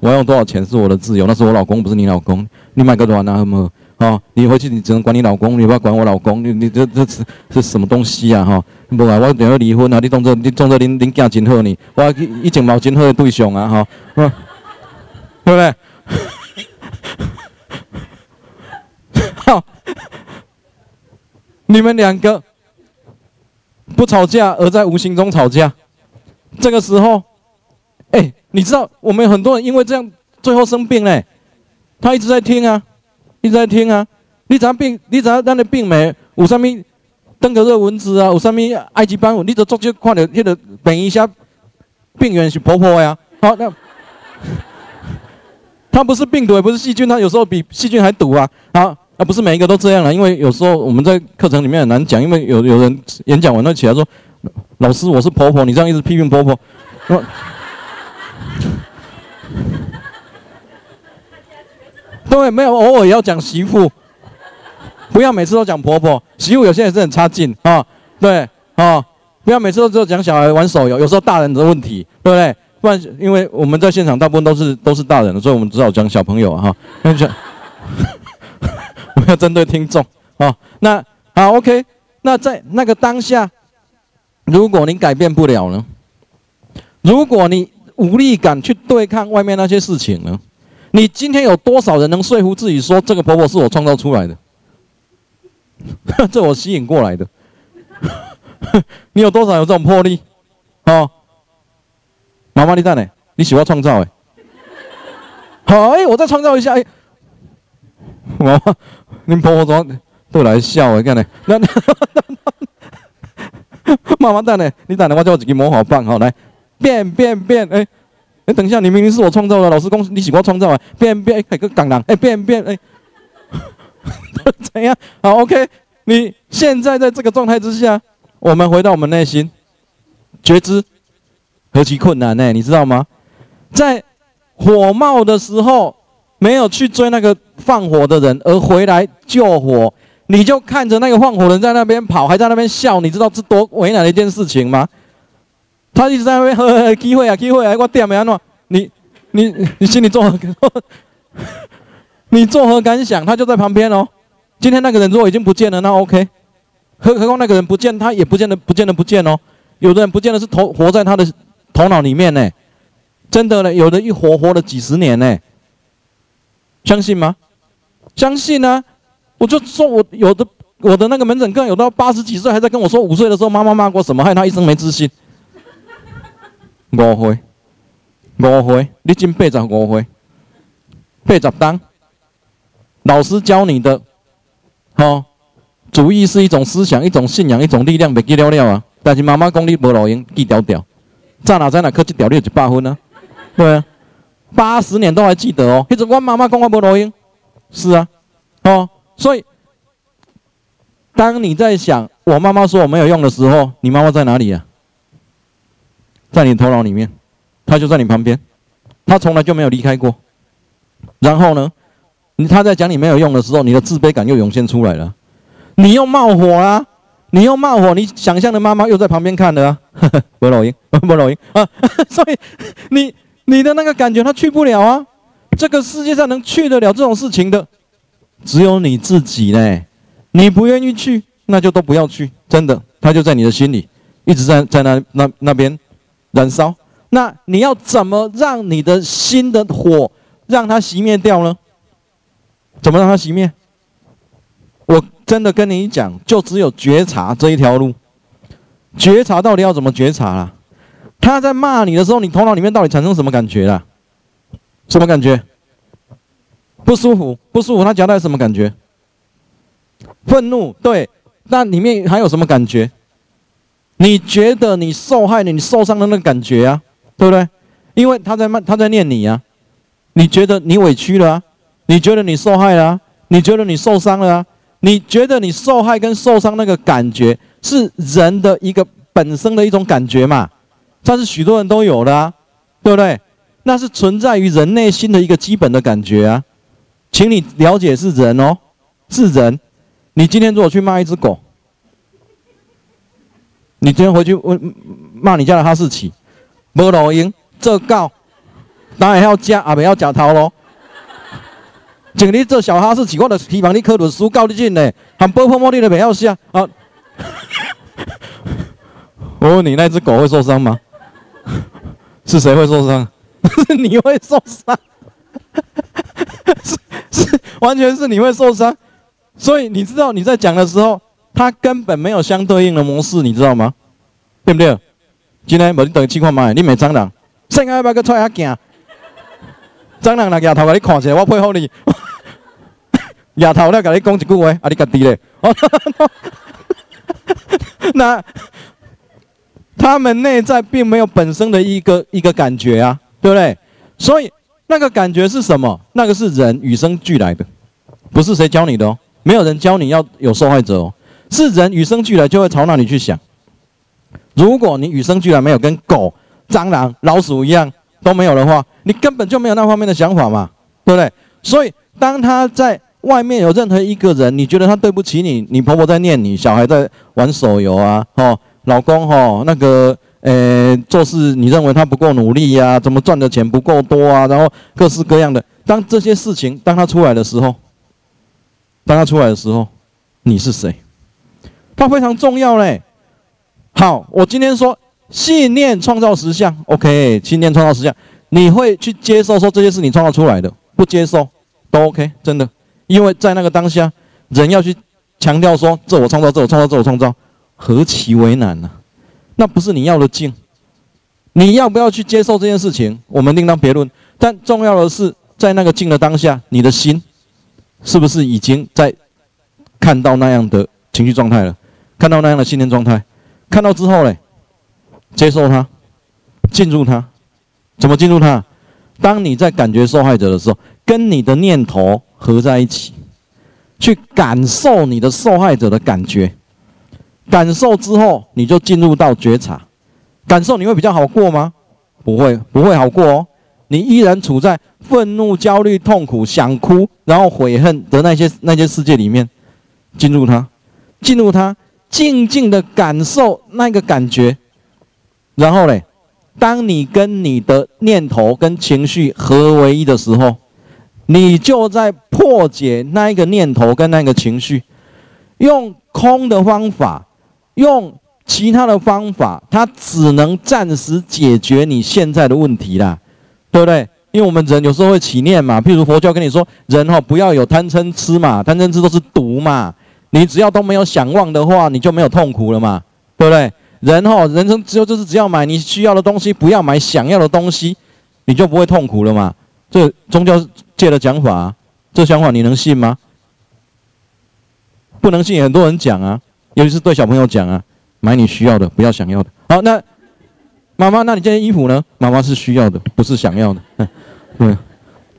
我要用多少钱是我的自由，那是我老公，不是你老公。你买个卵啊？什么？哦，你回去你只能管你老公，你不要管我老公。你你这这是是什么东西啊？哈，不啊，我等要离婚啊！你当作你当作恁恁囝真好呢？我以前毛真好的对象啊！哈，对不对？你们两个不吵架，而在无形中吵架。这个时候，哎。你知道我们很多人因为这样最后生病嘞，他一直在听啊，一直在听啊。你怎病？你怎让你病没？有什么登革热蚊子啊？有什么埃及斑蚊？你都直接看到那个病一下，病源是婆婆呀。好，那 他不是病毒，也不是细菌，他有时候比细菌还毒啊。好，啊，不是每一个都这样了，因为有时候我们在课程里面很难讲，因为有有人演讲完了起来说，老师我是婆婆，你这样一直批评婆婆，对，没有偶尔也要讲媳妇，不要每次都讲婆婆。媳妇有些人是很差劲啊，对啊，不要每次都只有讲小孩玩手游，有时候大人的问题，对不对？不然因为我们在现场大部分都是都是大人，所以我们只好讲小朋友哈。那就 我要针对听众啊，那好 OK，那在那个当下，如果你改变不了呢？如果你无力感去对抗外面那些事情呢？你今天有多少人能说服自己说这个婆婆是我创造出来的？这我吸引过来的。你有多少有这种魄力？哦，妈妈你在哪？你喜欢创造哎？好哎，我再创造一下哎。我，你婆婆怎么都来笑哎？看呢？那那妈妈等呢？你等呢？我叫我自己磨好棒好来。变变变！哎，哎，等一下，你明明是我创造的，老师公，你喜欢创造啊？变变，哎，个港人，哎，变变，哎，怎样？好，OK，你现在在这个状态之下，我们回到我们内心，觉知何其困难呢？你知道吗？在火冒的时候，没有去追那个放火的人，而回来救火，你就看着那个放火人在那边跑，还在那边笑，你知道这多为难的一件事情吗？他一直在那边呵，机会啊，机会啊！我点没安诺，你你你心里作何感？你作何感想？他就在旁边哦。今天那个人如果已经不见了，那 OK。何何况那个人不见，他也不见得不见得不见哦。有的人不见得是头活在他的头脑里面呢，真的呢。有的一活活了几十年呢，相信吗？相信啊！我就说我有的我的那个门诊客有到八十几岁还在跟我说，五岁的时候妈妈骂过什么，害他一生没自信。五岁，五岁，你今八十五岁，八十当，老师教你的，吼，主义是一种思想，一种信仰，一种力量，袂记了了啊。但是妈妈讲你无路用，记条条，在哪在哪考这条，你就一百分啊。对啊，八十年都还记得哦。一直我妈妈讲我无路用，是啊，哦，所以，当你在想我妈妈说我没有用的时候，你妈妈在哪里啊？在你头脑里面，她就在你旁边，她从来就没有离开过。然后呢，你他在讲你没有用的时候，你的自卑感又涌现出来了。你又冒火啦，你又冒火，你想象的妈妈又在旁边看的啊，不老鹰，不老鹰啊，所以你你的那个感觉他去不了啊。这个世界上能去得了这种事情的，只有你自己呢。你不愿意去，那就都不要去。真的，他就在你的心里，一直在在那那那边。燃烧，那你要怎么让你的心的火让它熄灭掉呢？怎么让它熄灭？我真的跟你讲，就只有觉察这一条路。觉察到底要怎么觉察啦？他在骂你的时候，你头脑里面到底产生什么感觉啦？什么感觉？不舒服，不舒服。他夹带什么感觉？愤怒，对。那里面还有什么感觉？你觉得你受害了，你受伤的那个感觉啊，对不对？因为他在骂，他在念你啊。你觉得你委屈了？你觉得你受害了？你觉得你受伤了？你觉得你受害跟受伤那个感觉是人的一个本身的一种感觉嘛？它是许多人都有的啊，对不对？那是存在于人内心的一个基本的感觉啊。请你了解是人哦，是人。你今天如果去骂一只狗。你今天回去问骂你家的哈士奇，无路用，这狗当然要加，也不要假头咯。请你做小哈士奇，我的希望你考律师高得进呢，喊波波莫你都不要下啊。我问 你，那只狗会受伤吗？是谁会受伤？是 你会受伤，是是，完全是你会受伤。所以你知道你在讲的时候。它根本没有相对应的模式，你知道吗？对不对？今天无你等情况嘛？你没蟑螂，剩下要不要去踹下镜？蟑螂那牙头给你看起来，我配合你。牙头咧，跟你讲一句话，啊，你家己咧。那他们内在并没有本身的一个一个感觉啊，对不对？所以那个感觉是什么？那个是人与生俱来的，不是谁教你的哦。没有人教你要有受害者哦。是人与生俱来就会朝那里去想。如果你与生俱来没有跟狗、蟑螂、老鼠一样都没有的话，你根本就没有那方面的想法嘛，对不对？所以当他在外面有任何一个人，你觉得他对不起你，你婆婆在念你，小孩在玩手游啊，哦，老公哦，那个呃做事你认为他不够努力呀，怎么赚的钱不够多啊，然后各式各样的，当这些事情当他出来的时候，当他出来的时候，你是谁？他非常重要嘞。好，我今天说信念创造实相，OK，信念创造实相，你会去接受说这些是你创造出来的，不接受都 OK，真的，因为在那个当下，人要去强调说这我创造，这我创造，这我创造，何其为难呢？那不是你要的境，你要不要去接受这件事情，我们另当别论。但重要的是，在那个境的当下，你的心是不是已经在看到那样的情绪状态了，看到那样的信念状态？看到之后嘞，接受它，进入它，怎么进入它？当你在感觉受害者的时候，跟你的念头合在一起，去感受你的受害者的感觉。感受之后，你就进入到觉察。感受你会比较好过吗？不会，不会好过哦。你依然处在愤怒、焦虑、痛苦、想哭，然后悔恨的那些那些世界里面。进入它，进入它。静静的感受那个感觉，然后嘞，当你跟你的念头跟情绪合为一的时候，你就在破解那一个念头跟那个情绪，用空的方法，用其他的方法，它只能暂时解决你现在的问题啦，对不对？因为我们人有时候会起念嘛，譬如佛教跟你说，人哈不要有贪嗔痴嘛，贪嗔痴都是毒嘛。你只要都没有想望的话，你就没有痛苦了嘛，对不对？人哈，人生只有就是只要买你需要的东西，不要买想要的东西，你就不会痛苦了嘛。这宗教界的讲法，这想法你能信吗？不能信，很多人讲啊，尤其是对小朋友讲啊，买你需要的，不要想要的。好，那妈妈，那你这件衣服呢？妈妈是需要的，不是想要的。对，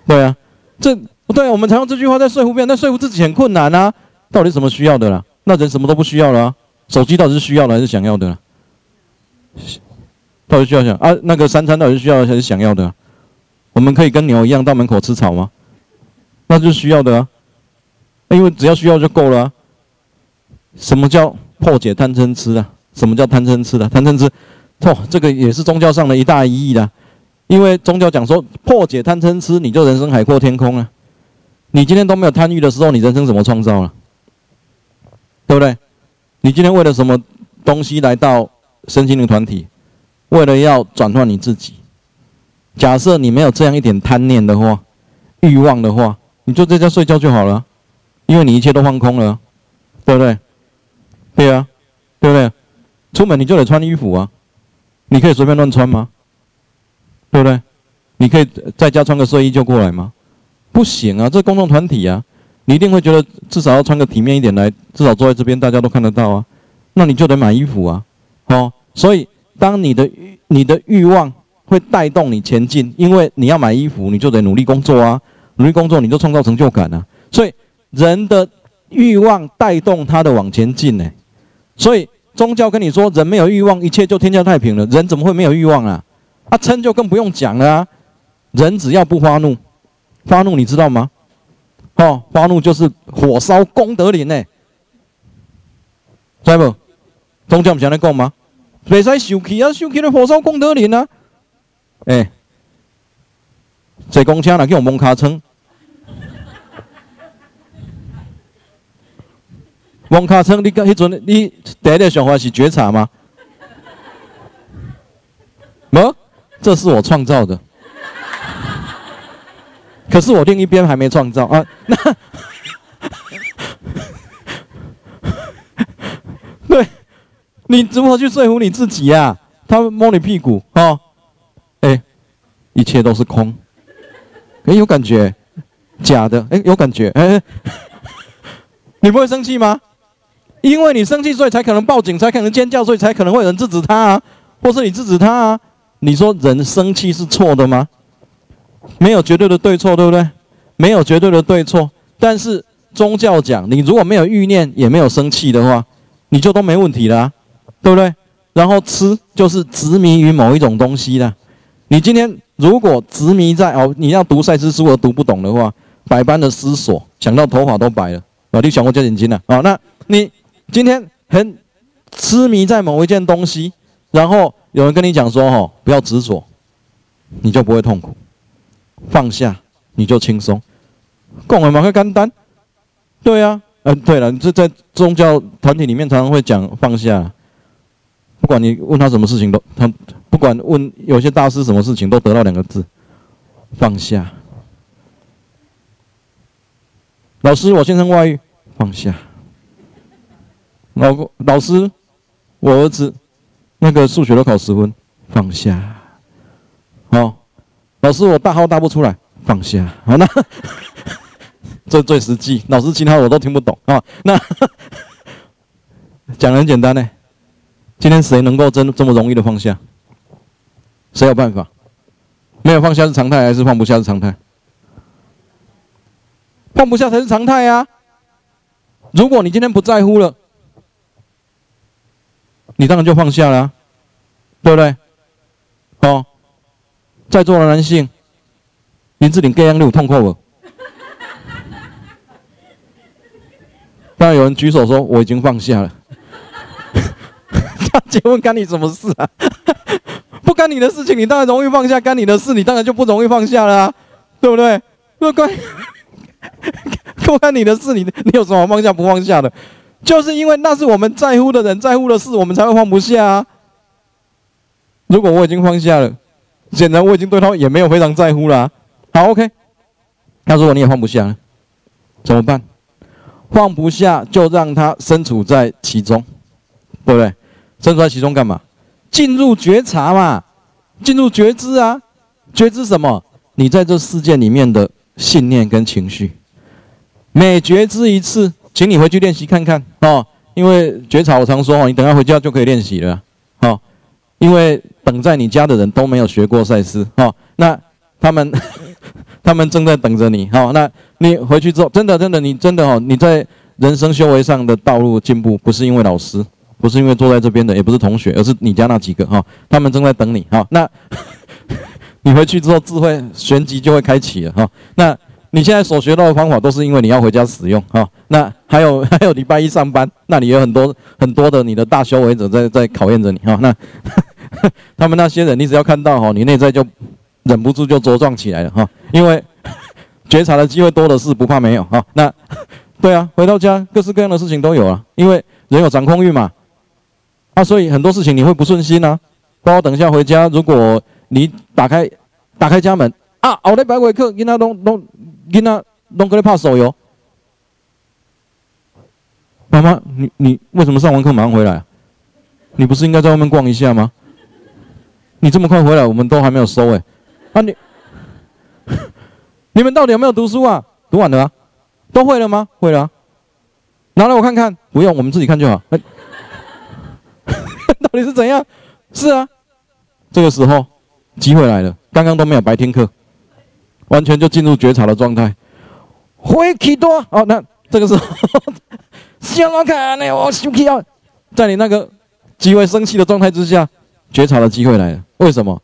对啊，这对，我们常用这句话在说服别人，但说服自己很困难啊。到底什么需要的啦？那人什么都不需要了？手机到底是需要的还是想要的？到底需要想啊？那个三餐到底是需要还是想要的？我们可以跟牛一样到门口吃草吗？那就是需要的啊！因为只要需要就够了啊！什么叫破解贪嗔痴啊？什么叫贪嗔痴的？贪嗔痴，哦，这个也是宗教上的一大意义的。因为宗教讲说破解贪嗔痴，你就人生海阔天空了。你今天都没有贪欲的时候，你人生怎么创造了？对不对？你今天为了什么东西来到身心灵团体？为了要转换你自己。假设你没有这样一点贪念的话、欲望的话，你就在家睡觉就好了，因为你一切都放空了，对不对？对啊，对不对？出门你就得穿衣服啊，你可以随便乱穿吗？对不对？你可以在家穿个睡衣就过来吗？不行啊，这公众团体啊。你一定会觉得至少要穿个体面一点来，至少坐在这边大家都看得到啊，那你就得买衣服啊，哦，所以当你的欲你的欲望会带动你前进，因为你要买衣服，你就得努力工作啊，努力工作你就创造成就感啊，所以人的欲望带动他的往前进呢，所以宗教跟你说人没有欲望，一切就天下太平了，人怎么会没有欲望啊？啊，嗔就更不用讲了啊，人只要不发怒，发怒你知道吗？哦，发怒就是火烧功德林呢，知不？宗教不是安尼讲吗？袂使受气啊，受气了火烧功德林啊！哎，坐公车哪去用蒙卡称？蒙卡称，你迄阵你第一个想法是觉察吗？没，这是我创造的。可是我另一边还没创造啊，那 对，你如何去说服你自己呀？他摸你屁股啊，哎，一切都是空，哎，有感觉，假的，哎，有感觉，哎，你不会生气吗？因为你生气，所以才可能报警，才可能尖叫，所以才可能会有人制止他啊，或是你制止他啊？你说人生气是错的吗？没有绝对的对错，对不对？没有绝对的对错，但是宗教讲，你如果没有欲念，也没有生气的话，你就都没问题了，对不对？然后吃就是执迷于某一种东西的。你今天如果执迷在哦，你要读赛斯书而读不懂的话，百般的思索，想到头发都白了啊！你想过这眼睛了啊？那你今天很痴迷在某一件东西，然后有人跟你讲说：“哦，不要执着，你就不会痛苦，放下你就轻松。”共很蛮个简单，对呀，嗯，对了，这在宗教团体里面常常会讲放下，不管你问他什么事情都，他不管问有些大师什么事情都得到两个字：放下。老师，我先生外遇，放下。老公，老师，我儿子那个数学都考十分，放下。好，老师，我大号大不出来，放下。好，那这最实际。老师其他我都听不懂啊。那讲很简单呢。今天谁能够真这么容易的放下？谁有办法？没有放下是常态，还是放不下是常态？放不下才是常态呀！如果你今天不在乎了，你当然就放下了，对不对？哦，在座的男性，林志玲这样你有痛苦不？当然有人举手说我已经放下了。他结婚干你什么事啊？不干你的事情，你当然容易放下；干你的事，你当然就不容易放下了，对不对？不关。不干你的事，你你有什么放下不放下的？就是因为那是我们在乎的人，在乎的事，我们才会放不下啊。如果我已经放下了，显然我已经对他也没有非常在乎了。好，OK。那如果你也放不下，怎么办？放不下就让他身处在其中，对不对？身处在其中干嘛？进入觉察嘛，进入觉知啊。觉知什么？你在这世界里面的。信念跟情绪，每觉知一次，请你回去练习看看哦。因为觉察，我常说哦，你等下回家就可以练习了哦。因为等在你家的人都没有学过赛斯哦，那他们 他们正在等着你哦。那你回去之后，真的真的，你真的哦，你在人生修为上的道路进步，不是因为老师，不是因为坐在这边的，也不是同学，而是你家那几个哈，他们正在等你哈。那。你回去之后，智慧旋即就会开启了哈。那你现在所学到的方法，都是因为你要回家使用哈。那还有 还有礼拜一上班，那里有很多很多的你的大修为者在在考验着你哈。那 他们那些人，你只要看到哈，你内在就忍不住就茁壮起来了哈。因为 觉察的机会多的是，不怕没有哈。那对啊，回到家各式各样的事情都有啊。因为人有掌控欲嘛，啊，所以很多事情你会不顺心啊。包括等一下回家，如果你打开，打开家门啊！奥利百伟克，囡仔拢拢，囡仔拢搁咧拍手游。妈妈，你你为什么上完课马上回来？你不是应该在外面逛一下吗？你这么快回来，我们都还没有收哎。啊你，你们到底有没有读书啊？读完了啊？都会了吗？会了。拿来我看看。不用，我们自己看就好。到底是怎样？是啊，这个时候。机会来了，刚刚都没有白听课，完全就进入觉察的状态。会起多哦，那这个时候，想我看呢，我生气啊！在你那个极为生气的状态之下，觉察的机会来了。为什么？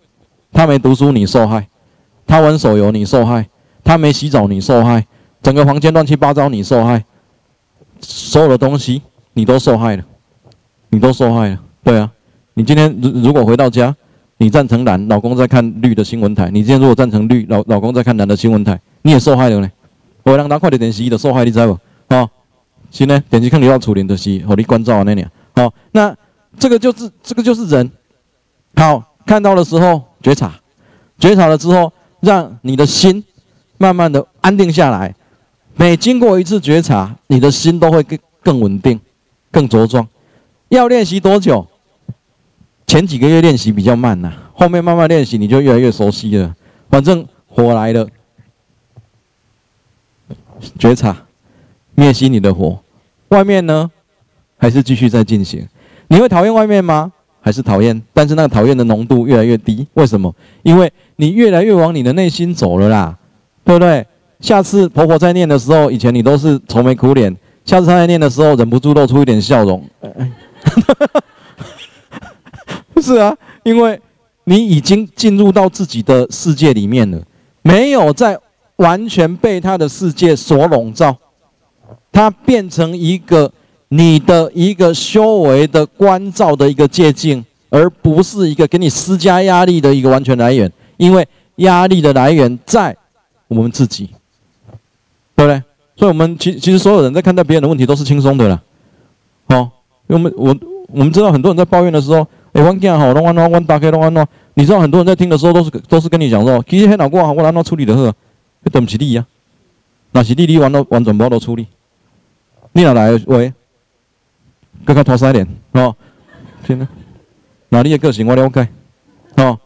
他没读书，你受害；他玩手游，你受害；他没洗澡，你受害；整个房间乱七八糟，你受害。所有的东西，你都受害了，你都受害了。对啊，你今天如如果回到家。你赞成蓝，老公在看绿的新闻台。你今天如果赞成绿，老老公在看蓝的新闻台，你也受害了呢。我让他快点点洗的受害，你知道不？哦，行呢，点击看你要处理的洗，和你关照啊那里。好，那这个就是这个就是人。好，看到的时候觉察，觉察了之后，让你的心慢慢的安定下来。每经过一次觉察，你的心都会更更稳定，更茁壮。要练习多久？前几个月练习比较慢呐，后面慢慢练习你就越来越熟悉了。反正火来了，觉察，灭熄你的火。外面呢，还是继续在进行。你会讨厌外面吗？还是讨厌？但是那个讨厌的浓度越来越低。为什么？因为你越来越往你的内心走了啦，对不对？下次婆婆在念的时候，以前你都是愁眉苦脸，下次她在念的时候，忍不住露出一点笑容。是啊，因为你已经进入到自己的世界里面了，没有在完全被他的世界所笼罩，它变成一个你的一个修为的关照的一个借镜，而不是一个给你施加压力的一个完全来源。因为压力的来源在我们自己，对不对？所以，我们其其实所有人在看待别人的问题都是轻松的啦。哦，因为我们我我们知道很多人在抱怨的时候，哎，我讲好，弄完弄完打开弄完弄，你知道很多人在听的时候都是都是跟你讲说，其实很难过啊，我哪能处理的好？那对不起你呀，那是你你完了完全无都处理，你哪来喂？更加拖三点哦，天哪，哪里的个性我了解哦。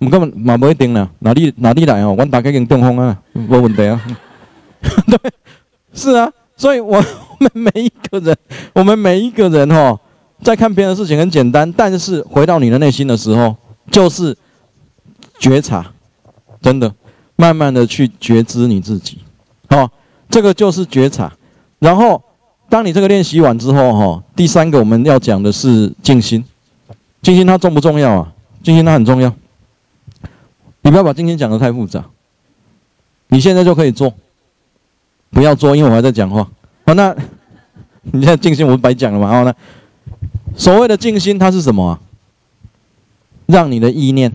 唔，根本嘛不一定啦。哪里哪里来哦？我大概跟中风啊，没问题啊。对，是啊。所以，我们每一个人，我们每一个人哈，在看别人的事情很简单，但是回到你的内心的时候，就是觉察，真的，慢慢的去觉知你自己。好，这个就是觉察。然后，当你这个练习完之后哈，第三个我们要讲的是静心。静心它重不重要啊？静心它很重要。你不要把今天讲的太复杂，你现在就可以做，不要做，因为我还在讲话。好，那 你现在静心，我白讲了嘛？好，那所谓的静心，它是什么啊？让你的意念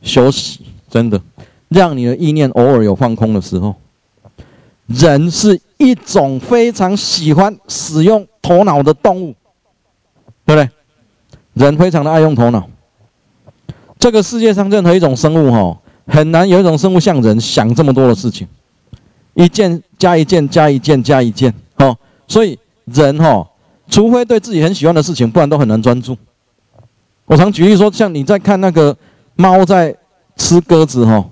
休息，真的，让你的意念偶尔有放空的时候。人是一种非常喜欢使用头脑的动物，对不对？人非常的爱用头脑。这个世界上任何一种生物，哈，很难有一种生物像人想这么多的事情，一件加一件加一件加一件，哦，所以人，哈，除非对自己很喜欢的事情，不然都很难专注。我常举例说，像你在看那个猫在吃鸽子，哈，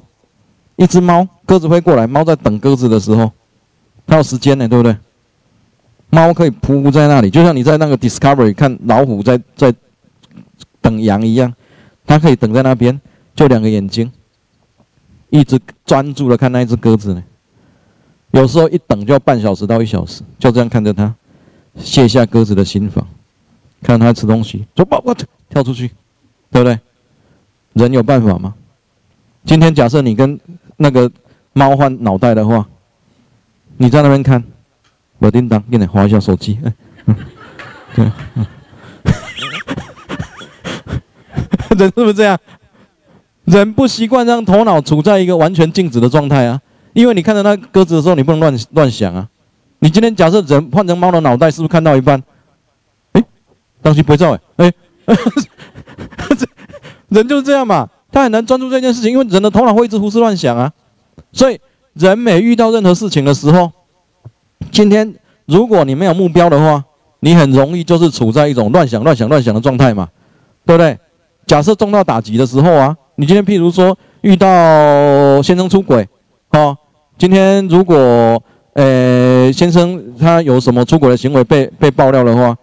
一只猫，鸽子飞过来，猫在等鸽子的时候，它有时间呢，对不对？猫可以扑在那里，就像你在那个 Discovery 看老虎在在等羊一样。它可以等在那边，就两个眼睛，一直专注的看那一只鸽子呢。有时候一等就要半小时到一小时，就这样看着它，卸下鸽子的心防，看它吃东西，走吧，我跳出去，对不对？人有办法吗？今天假设你跟那个猫换脑袋的话，你在那边看，我叮当给你划一下手机，嗯对。人是不是这样？人不习惯让头脑处在一个完全静止的状态啊，因为你看到那鸽子的时候，你不能乱乱想啊。你今天假设人换成猫的脑袋，是不是看到一半？哎，当心不会照哎哎，人就是这样嘛，他很难专注这件事情，因为人的头脑会一直胡思乱想啊。所以人每遇到任何事情的时候，今天如果你没有目标的话，你很容易就是处在一种乱想、乱想、乱想的状态嘛，对不对？假设重大打击的时候啊，你今天譬如说遇到先生出轨，哦，今天如果呃先生他有什么出轨的行为被被爆料的话，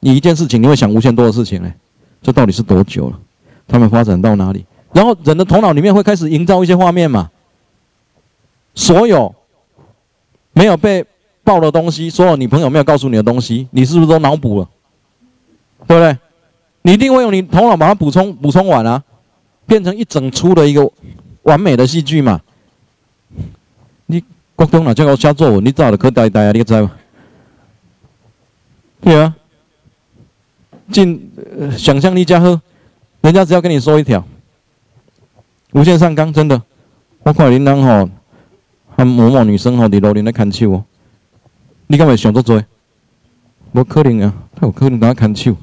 你一件事情你会想无限多的事情呢，这到底是多久了？他们发展到哪里？然后人的头脑里面会开始营造一些画面嘛？所有没有被爆的东西，所有你朋友没有告诉你的东西，你是不是都脑补了？对不对？你一定会用你头脑把它补充补充完啊，变成一整出的一个完美的戏剧嘛？国中哪叫我写作文？你早就可呆呆啊！你知吗？对啊，进想象力加好，人家只要跟你说一条，无限上纲，真的。我看恁人吼，和某某女生吼伫路边咧牵手哦，你敢会想做做？无可能啊，他有可能在牵手。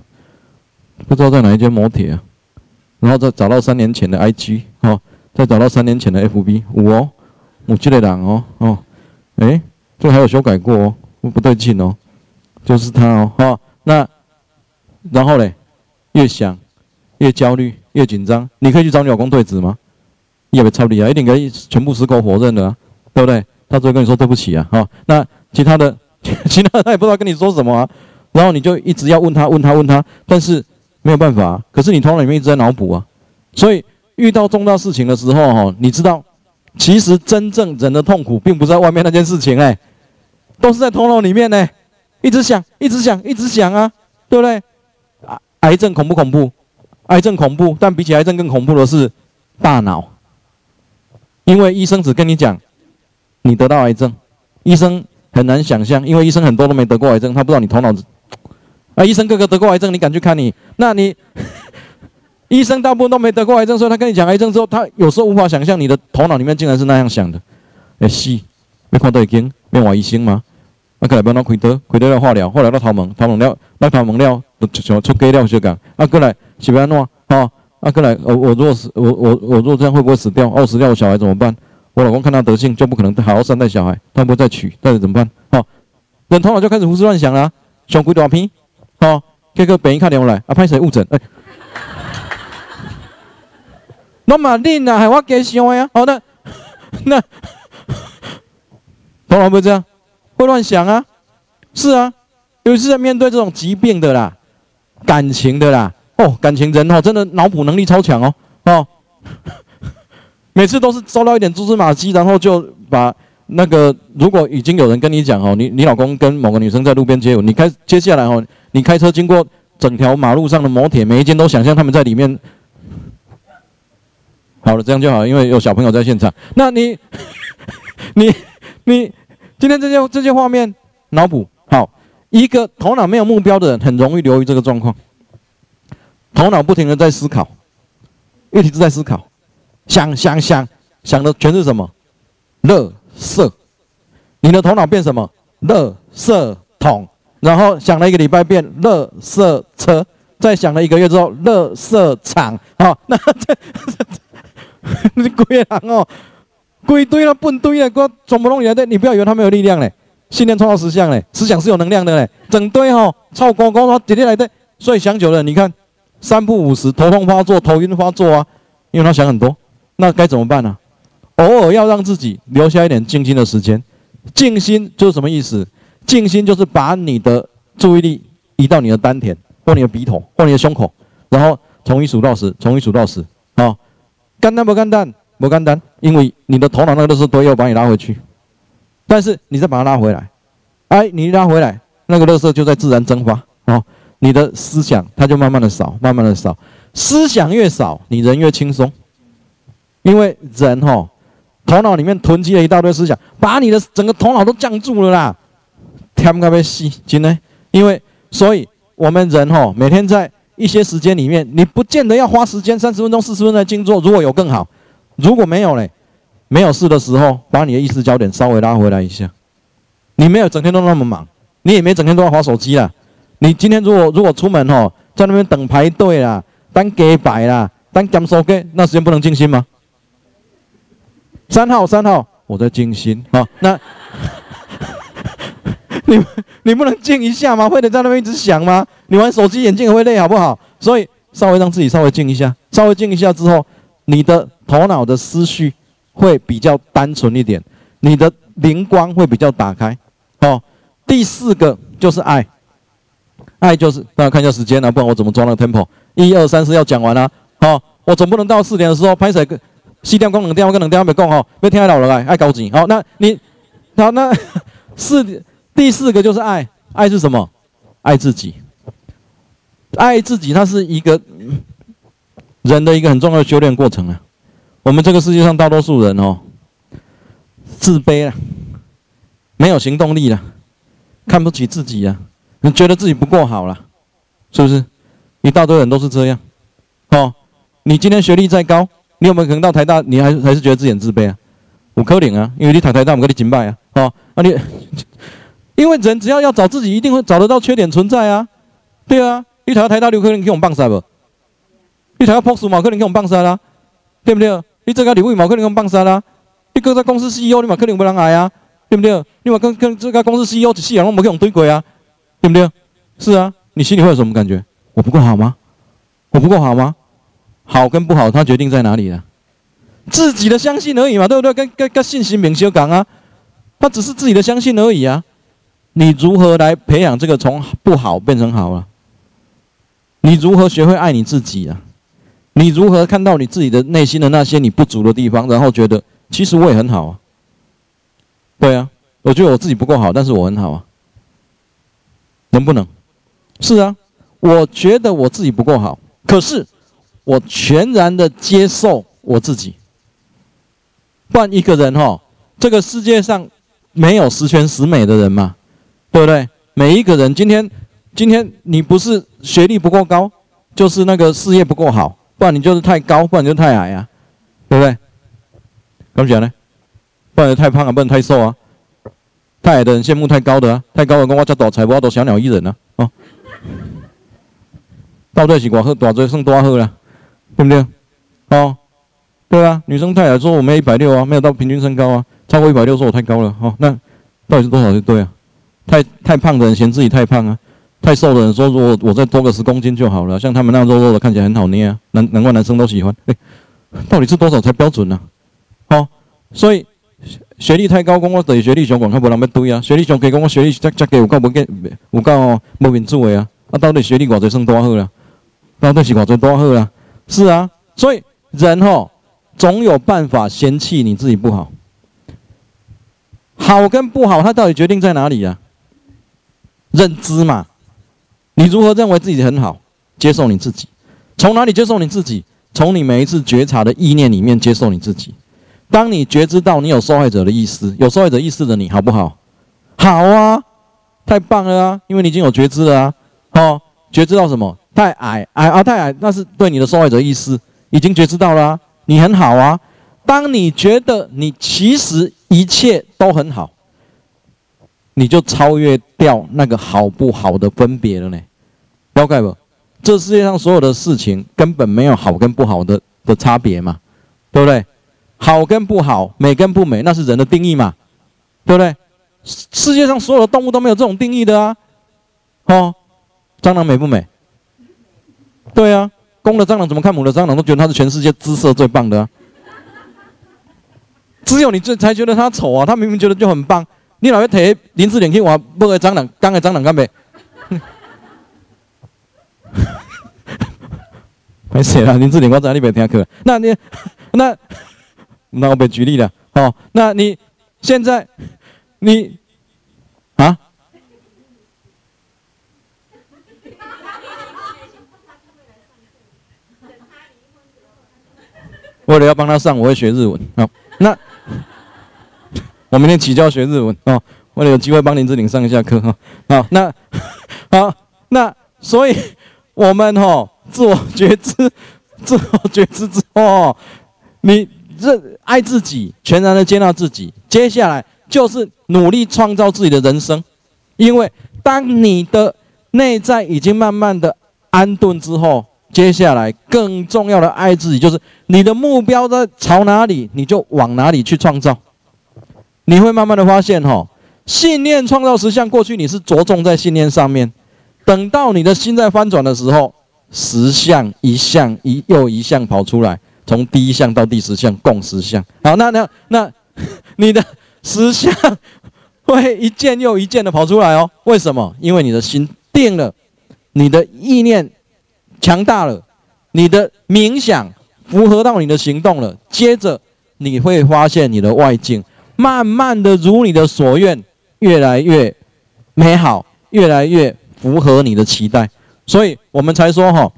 不知道在哪一间摩铁啊，然后再找到三年前的 IG 哦，再找到三年前的 FB 五哦，五七的人哦哦，哎，这还有修改过哦，不对劲哦，就是他哦哈，那然后嘞，越想越焦虑越紧张，你可以去找你老公对质吗？你也会超厉害，一定可以全部矢口否认的，对不对？他只会跟你说对不起啊哈，那其他的 其他的他也不知道跟你说什么啊，然后你就一直要问他问他问他，但是。没有办法，可是你头脑里面一直在脑补啊，所以遇到重大事情的时候，哈，你知道，其实真正人的痛苦并不在外面那件事情，哎，都是在头脑里面呢，一直想，一直想，一直想啊，对不对？癌癌症恐不恐怖？癌症恐怖，但比起癌症更恐怖的是大脑，因为医生只跟你讲，你得到癌症，医生很难想象，因为医生很多都没得过癌症，他不知道你头脑子。啊，医生个个得过癌症，你敢去看你？那你医生大部分都没得过癌症，所以他跟你讲癌症之后，他有时候无法想象你的头脑里面竟然是那样想的。哎，是，没看到已经变外医生吗？啊，过来帮他开刀，开刀了化疗，化疗到头毛，头毛了，那头毛了，就像出鸡了，就讲，啊，过来是要安怎？哦，啊，过来，我我如果死，我我我如果这样会不会死掉？哦，死掉我小孩怎么办？我老公看他德性，就不可能好好善待小孩，他不会再娶，到底怎么办？哦，人头脑就开始胡思乱想了，想鬼多片。哦，这个病一看电话来，啊，派谁误诊？哎，那么恁啊，还我加想呀？好的，那 头脑不会这样，会乱想啊？是啊，尤其是在面对这种疾病的啦、感情的啦，哦，感情人哦，真的脑补能力超强哦，哦，每次都是收到一点蛛丝马迹，然后就把那个，如果已经有人跟你讲哦，你你老公跟某个女生在路边接吻，你开接下来哦。你开车经过整条马路上的摩铁，每一间都想象他们在里面。好了，这样就好，因为有小朋友在现场。那你，你，你今天这些这些画面脑补好，一个头脑没有目标的人，很容易流于这个状况。头脑不停的在思考，一直在思考，想想想想的全是什么？乐色。你的头脑变什么？乐色桶。然后想了一个礼拜变乐色车，再想了一个月之后乐色场，好，那这 你鬼人哦，鬼堆了笨堆了，我总不弄起来的，你不要以为他没有力量嘞，信念创造实相嘞，思想是有能量的嘞，整堆哈超光光说姐姐来的，所以想久了，你看三不五十头痛发作、头晕发作啊，因为他想很多，那该怎么办呢？偶尔要让自己留下一点静心的时间，静心就是什么意思？静心就是把你的注意力移到你的丹田，或你的鼻头，或你的胸口，然后从一数到十，从一数到十，干单不干单？不干单，因为你的头脑那个垃圾堆要把你拉回去，但是你再把它拉回来，哎，你一拉回来，那个垃圾就在自然蒸发，啊，你的思想它就慢慢的少，慢慢的少，思想越少，你人越轻松，因为人哈，头脑里面囤积了一大堆思想，把你的整个头脑都降住了啦。天该被死，真的，因为所以我们人哈，每天在一些时间里面，你不见得要花时间三十分钟、四十分钟来静坐，如果有更好，如果没有嘞，没有事的时候，把你的意识焦点稍微拉回来一下。你没有整天都那么忙，你也没整天都要划手机啦。你今天如果如果出门哈，在那边等排队啦、等给摆啦、等检收给，那时间不能静心吗？三号，三号，我在静心啊，那。你你不能静一下吗？会得在那边一直想吗？你玩手机眼睛也会累，好不好？所以稍微让自己稍微静一下，稍微静一下之后，你的头脑的思绪会比较单纯一点，你的灵光会比较打开。哦，第四个就是爱，爱就是大家看一下时间啊，不然我怎么装那个 tempo？一二三四要讲完啊。好，我总不能到四点的时候拍摄个熄掉功能电话跟冷电话没讲哈，别听老了来爱高级。好，那你好那四点。第四个就是爱，爱是什么？爱自己。爱自己，它是一个人的一个很重要的修炼过程啊。我们这个世界上大多数人哦，自卑了，没有行动力了，看不起自己啊，觉得自己不够好了，是不是？一大堆人都是这样。哦，你今天学历再高，你有没有可能到台大，你还是还是觉得自己很自卑啊？五科领啊，因为你台台大，我们跟你敬拜啊。哦，那你。因为人只要要找自己，一定会找得到缺点存在啊，对啊，一台台大六可能给我们棒杀不？一台要 POS 马可能给我们棒杀啦，对不对？你这个礼物马可能给我们棒杀啦，你搁在公司 CEO 你马可能不能来啊，对不对？你马跟跟这个公司 CEO 一世人拢没给我们对鬼啊，对不对？是啊，你心里会有什么感觉？我不够好吗？我不够好吗？好跟不好，它决定在哪里呢？自己的相信而已嘛，对不对？跟跟跟信心明修讲啊，他只是自己的相信而已啊。你如何来培养这个从不好变成好了？你如何学会爱你自己啊？你如何看到你自己的内心的那些你不足的地方，然后觉得其实我也很好啊？对啊，我觉得我自己不够好，但是我很好啊。能不能？是啊，我觉得我自己不够好，可是我全然的接受我自己。换一个人哈，这个世界上没有十全十美的人嘛，对不对？每一个人今天，今天你不是学历不够高，就是那个事业不够好，不然你就是太高，不然就太矮啊，对不对？怎么讲呢？不然太胖啊，不能太瘦啊。太矮的人羡慕太高的啊，太高的跟我叫大财，我都小鸟依人啊。哦，到底是我好大嘴算多喝啦，对不对？哦，对啊，女生太矮说我没一百六啊，没有到平均身高啊，超过一百六说我太高了。哦，那到底是多少就对啊？太太胖的人嫌自己太胖啊，太瘦的人说：“我我再多个十公斤就好了。”像他们那样肉肉的，看起来很好捏啊，难难怪男生都喜欢。哎，到底是多少才标准呢？好，所以学历太高，讲我等于学历上广，较无人要对啊。学历上低，讲我学历再再给，有够无见，有够无面子的啊。啊，到底学历偌济算多好啦？到底是偌济多好啦？是啊，所以人吼总有办法嫌弃你自己不好。好跟不好，它到底决定在哪里呀？认知嘛，你如何认为自己很好？接受你自己，从哪里接受你自己？从你每一次觉察的意念里面接受你自己。当你觉知到你有受害者的意思，有受害者意识的你好不好？好啊，太棒了啊！因为你已经有觉知了啊。哦，觉知到什么？太矮矮啊，太矮，那是对你的受害者意识已经觉知到了，你很好啊。当你觉得你其实一切都很好。你就超越掉那个好不好的分别了呢？了解不？这世界上所有的事情根本没有好跟不好的的差别嘛，对不对？好跟不好，美跟不美，那是人的定义嘛，对不对？世界上所有的动物都没有这种定义的啊！哦，蟑螂美不美？对啊，公的蟑螂怎么看母的蟑螂都觉得它是全世界姿色最棒的啊！只有你这才觉得它丑啊，它明明觉得就很棒。你老要提林志玲去话，不个蟑螂，刚个蟑螂干咩？没事啦，林志玲，我知你没听课。那你那那我别举例了。哦，那你现在你啊？为了要帮他上，我会学日文。好，那。我明天起教学日文哦，为了有机会帮林志玲上一下课哈。好，那 好，那所以我们哈自我觉知，自我觉知之后，你认爱自己，全然的接纳自己，接下来就是努力创造自己的人生。因为当你的内在已经慢慢的安顿之后，接下来更重要的爱自己，就是你的目标在朝哪里，你就往哪里去创造。你会慢慢的发现，哈，信念创造实相。过去你是着重在信念上面，等到你的心在翻转的时候，十项一项一又一项跑出来，从第一项到第十项共十项。好，那那那，你的十项会一件又一件的跑出来哦。为什么？因为你的心定了，你的意念强大了，你的冥想符合到你的行动了。接着你会发现你的外境。慢慢的，如你的所愿，越来越美好，越来越符合你的期待，所以我们才说哈，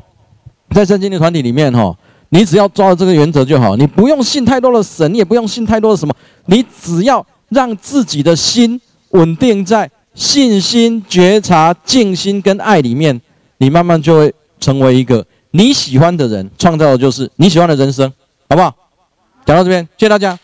在圣经的团体里面哈，你只要抓到这个原则就好，你不用信太多的神，也不用信太多的什么，你只要让自己的心稳定在信心、觉察、静心跟爱里面，你慢慢就会成为一个你喜欢的人，创造的就是你喜欢的人生，好不好？讲到这边，谢谢大家。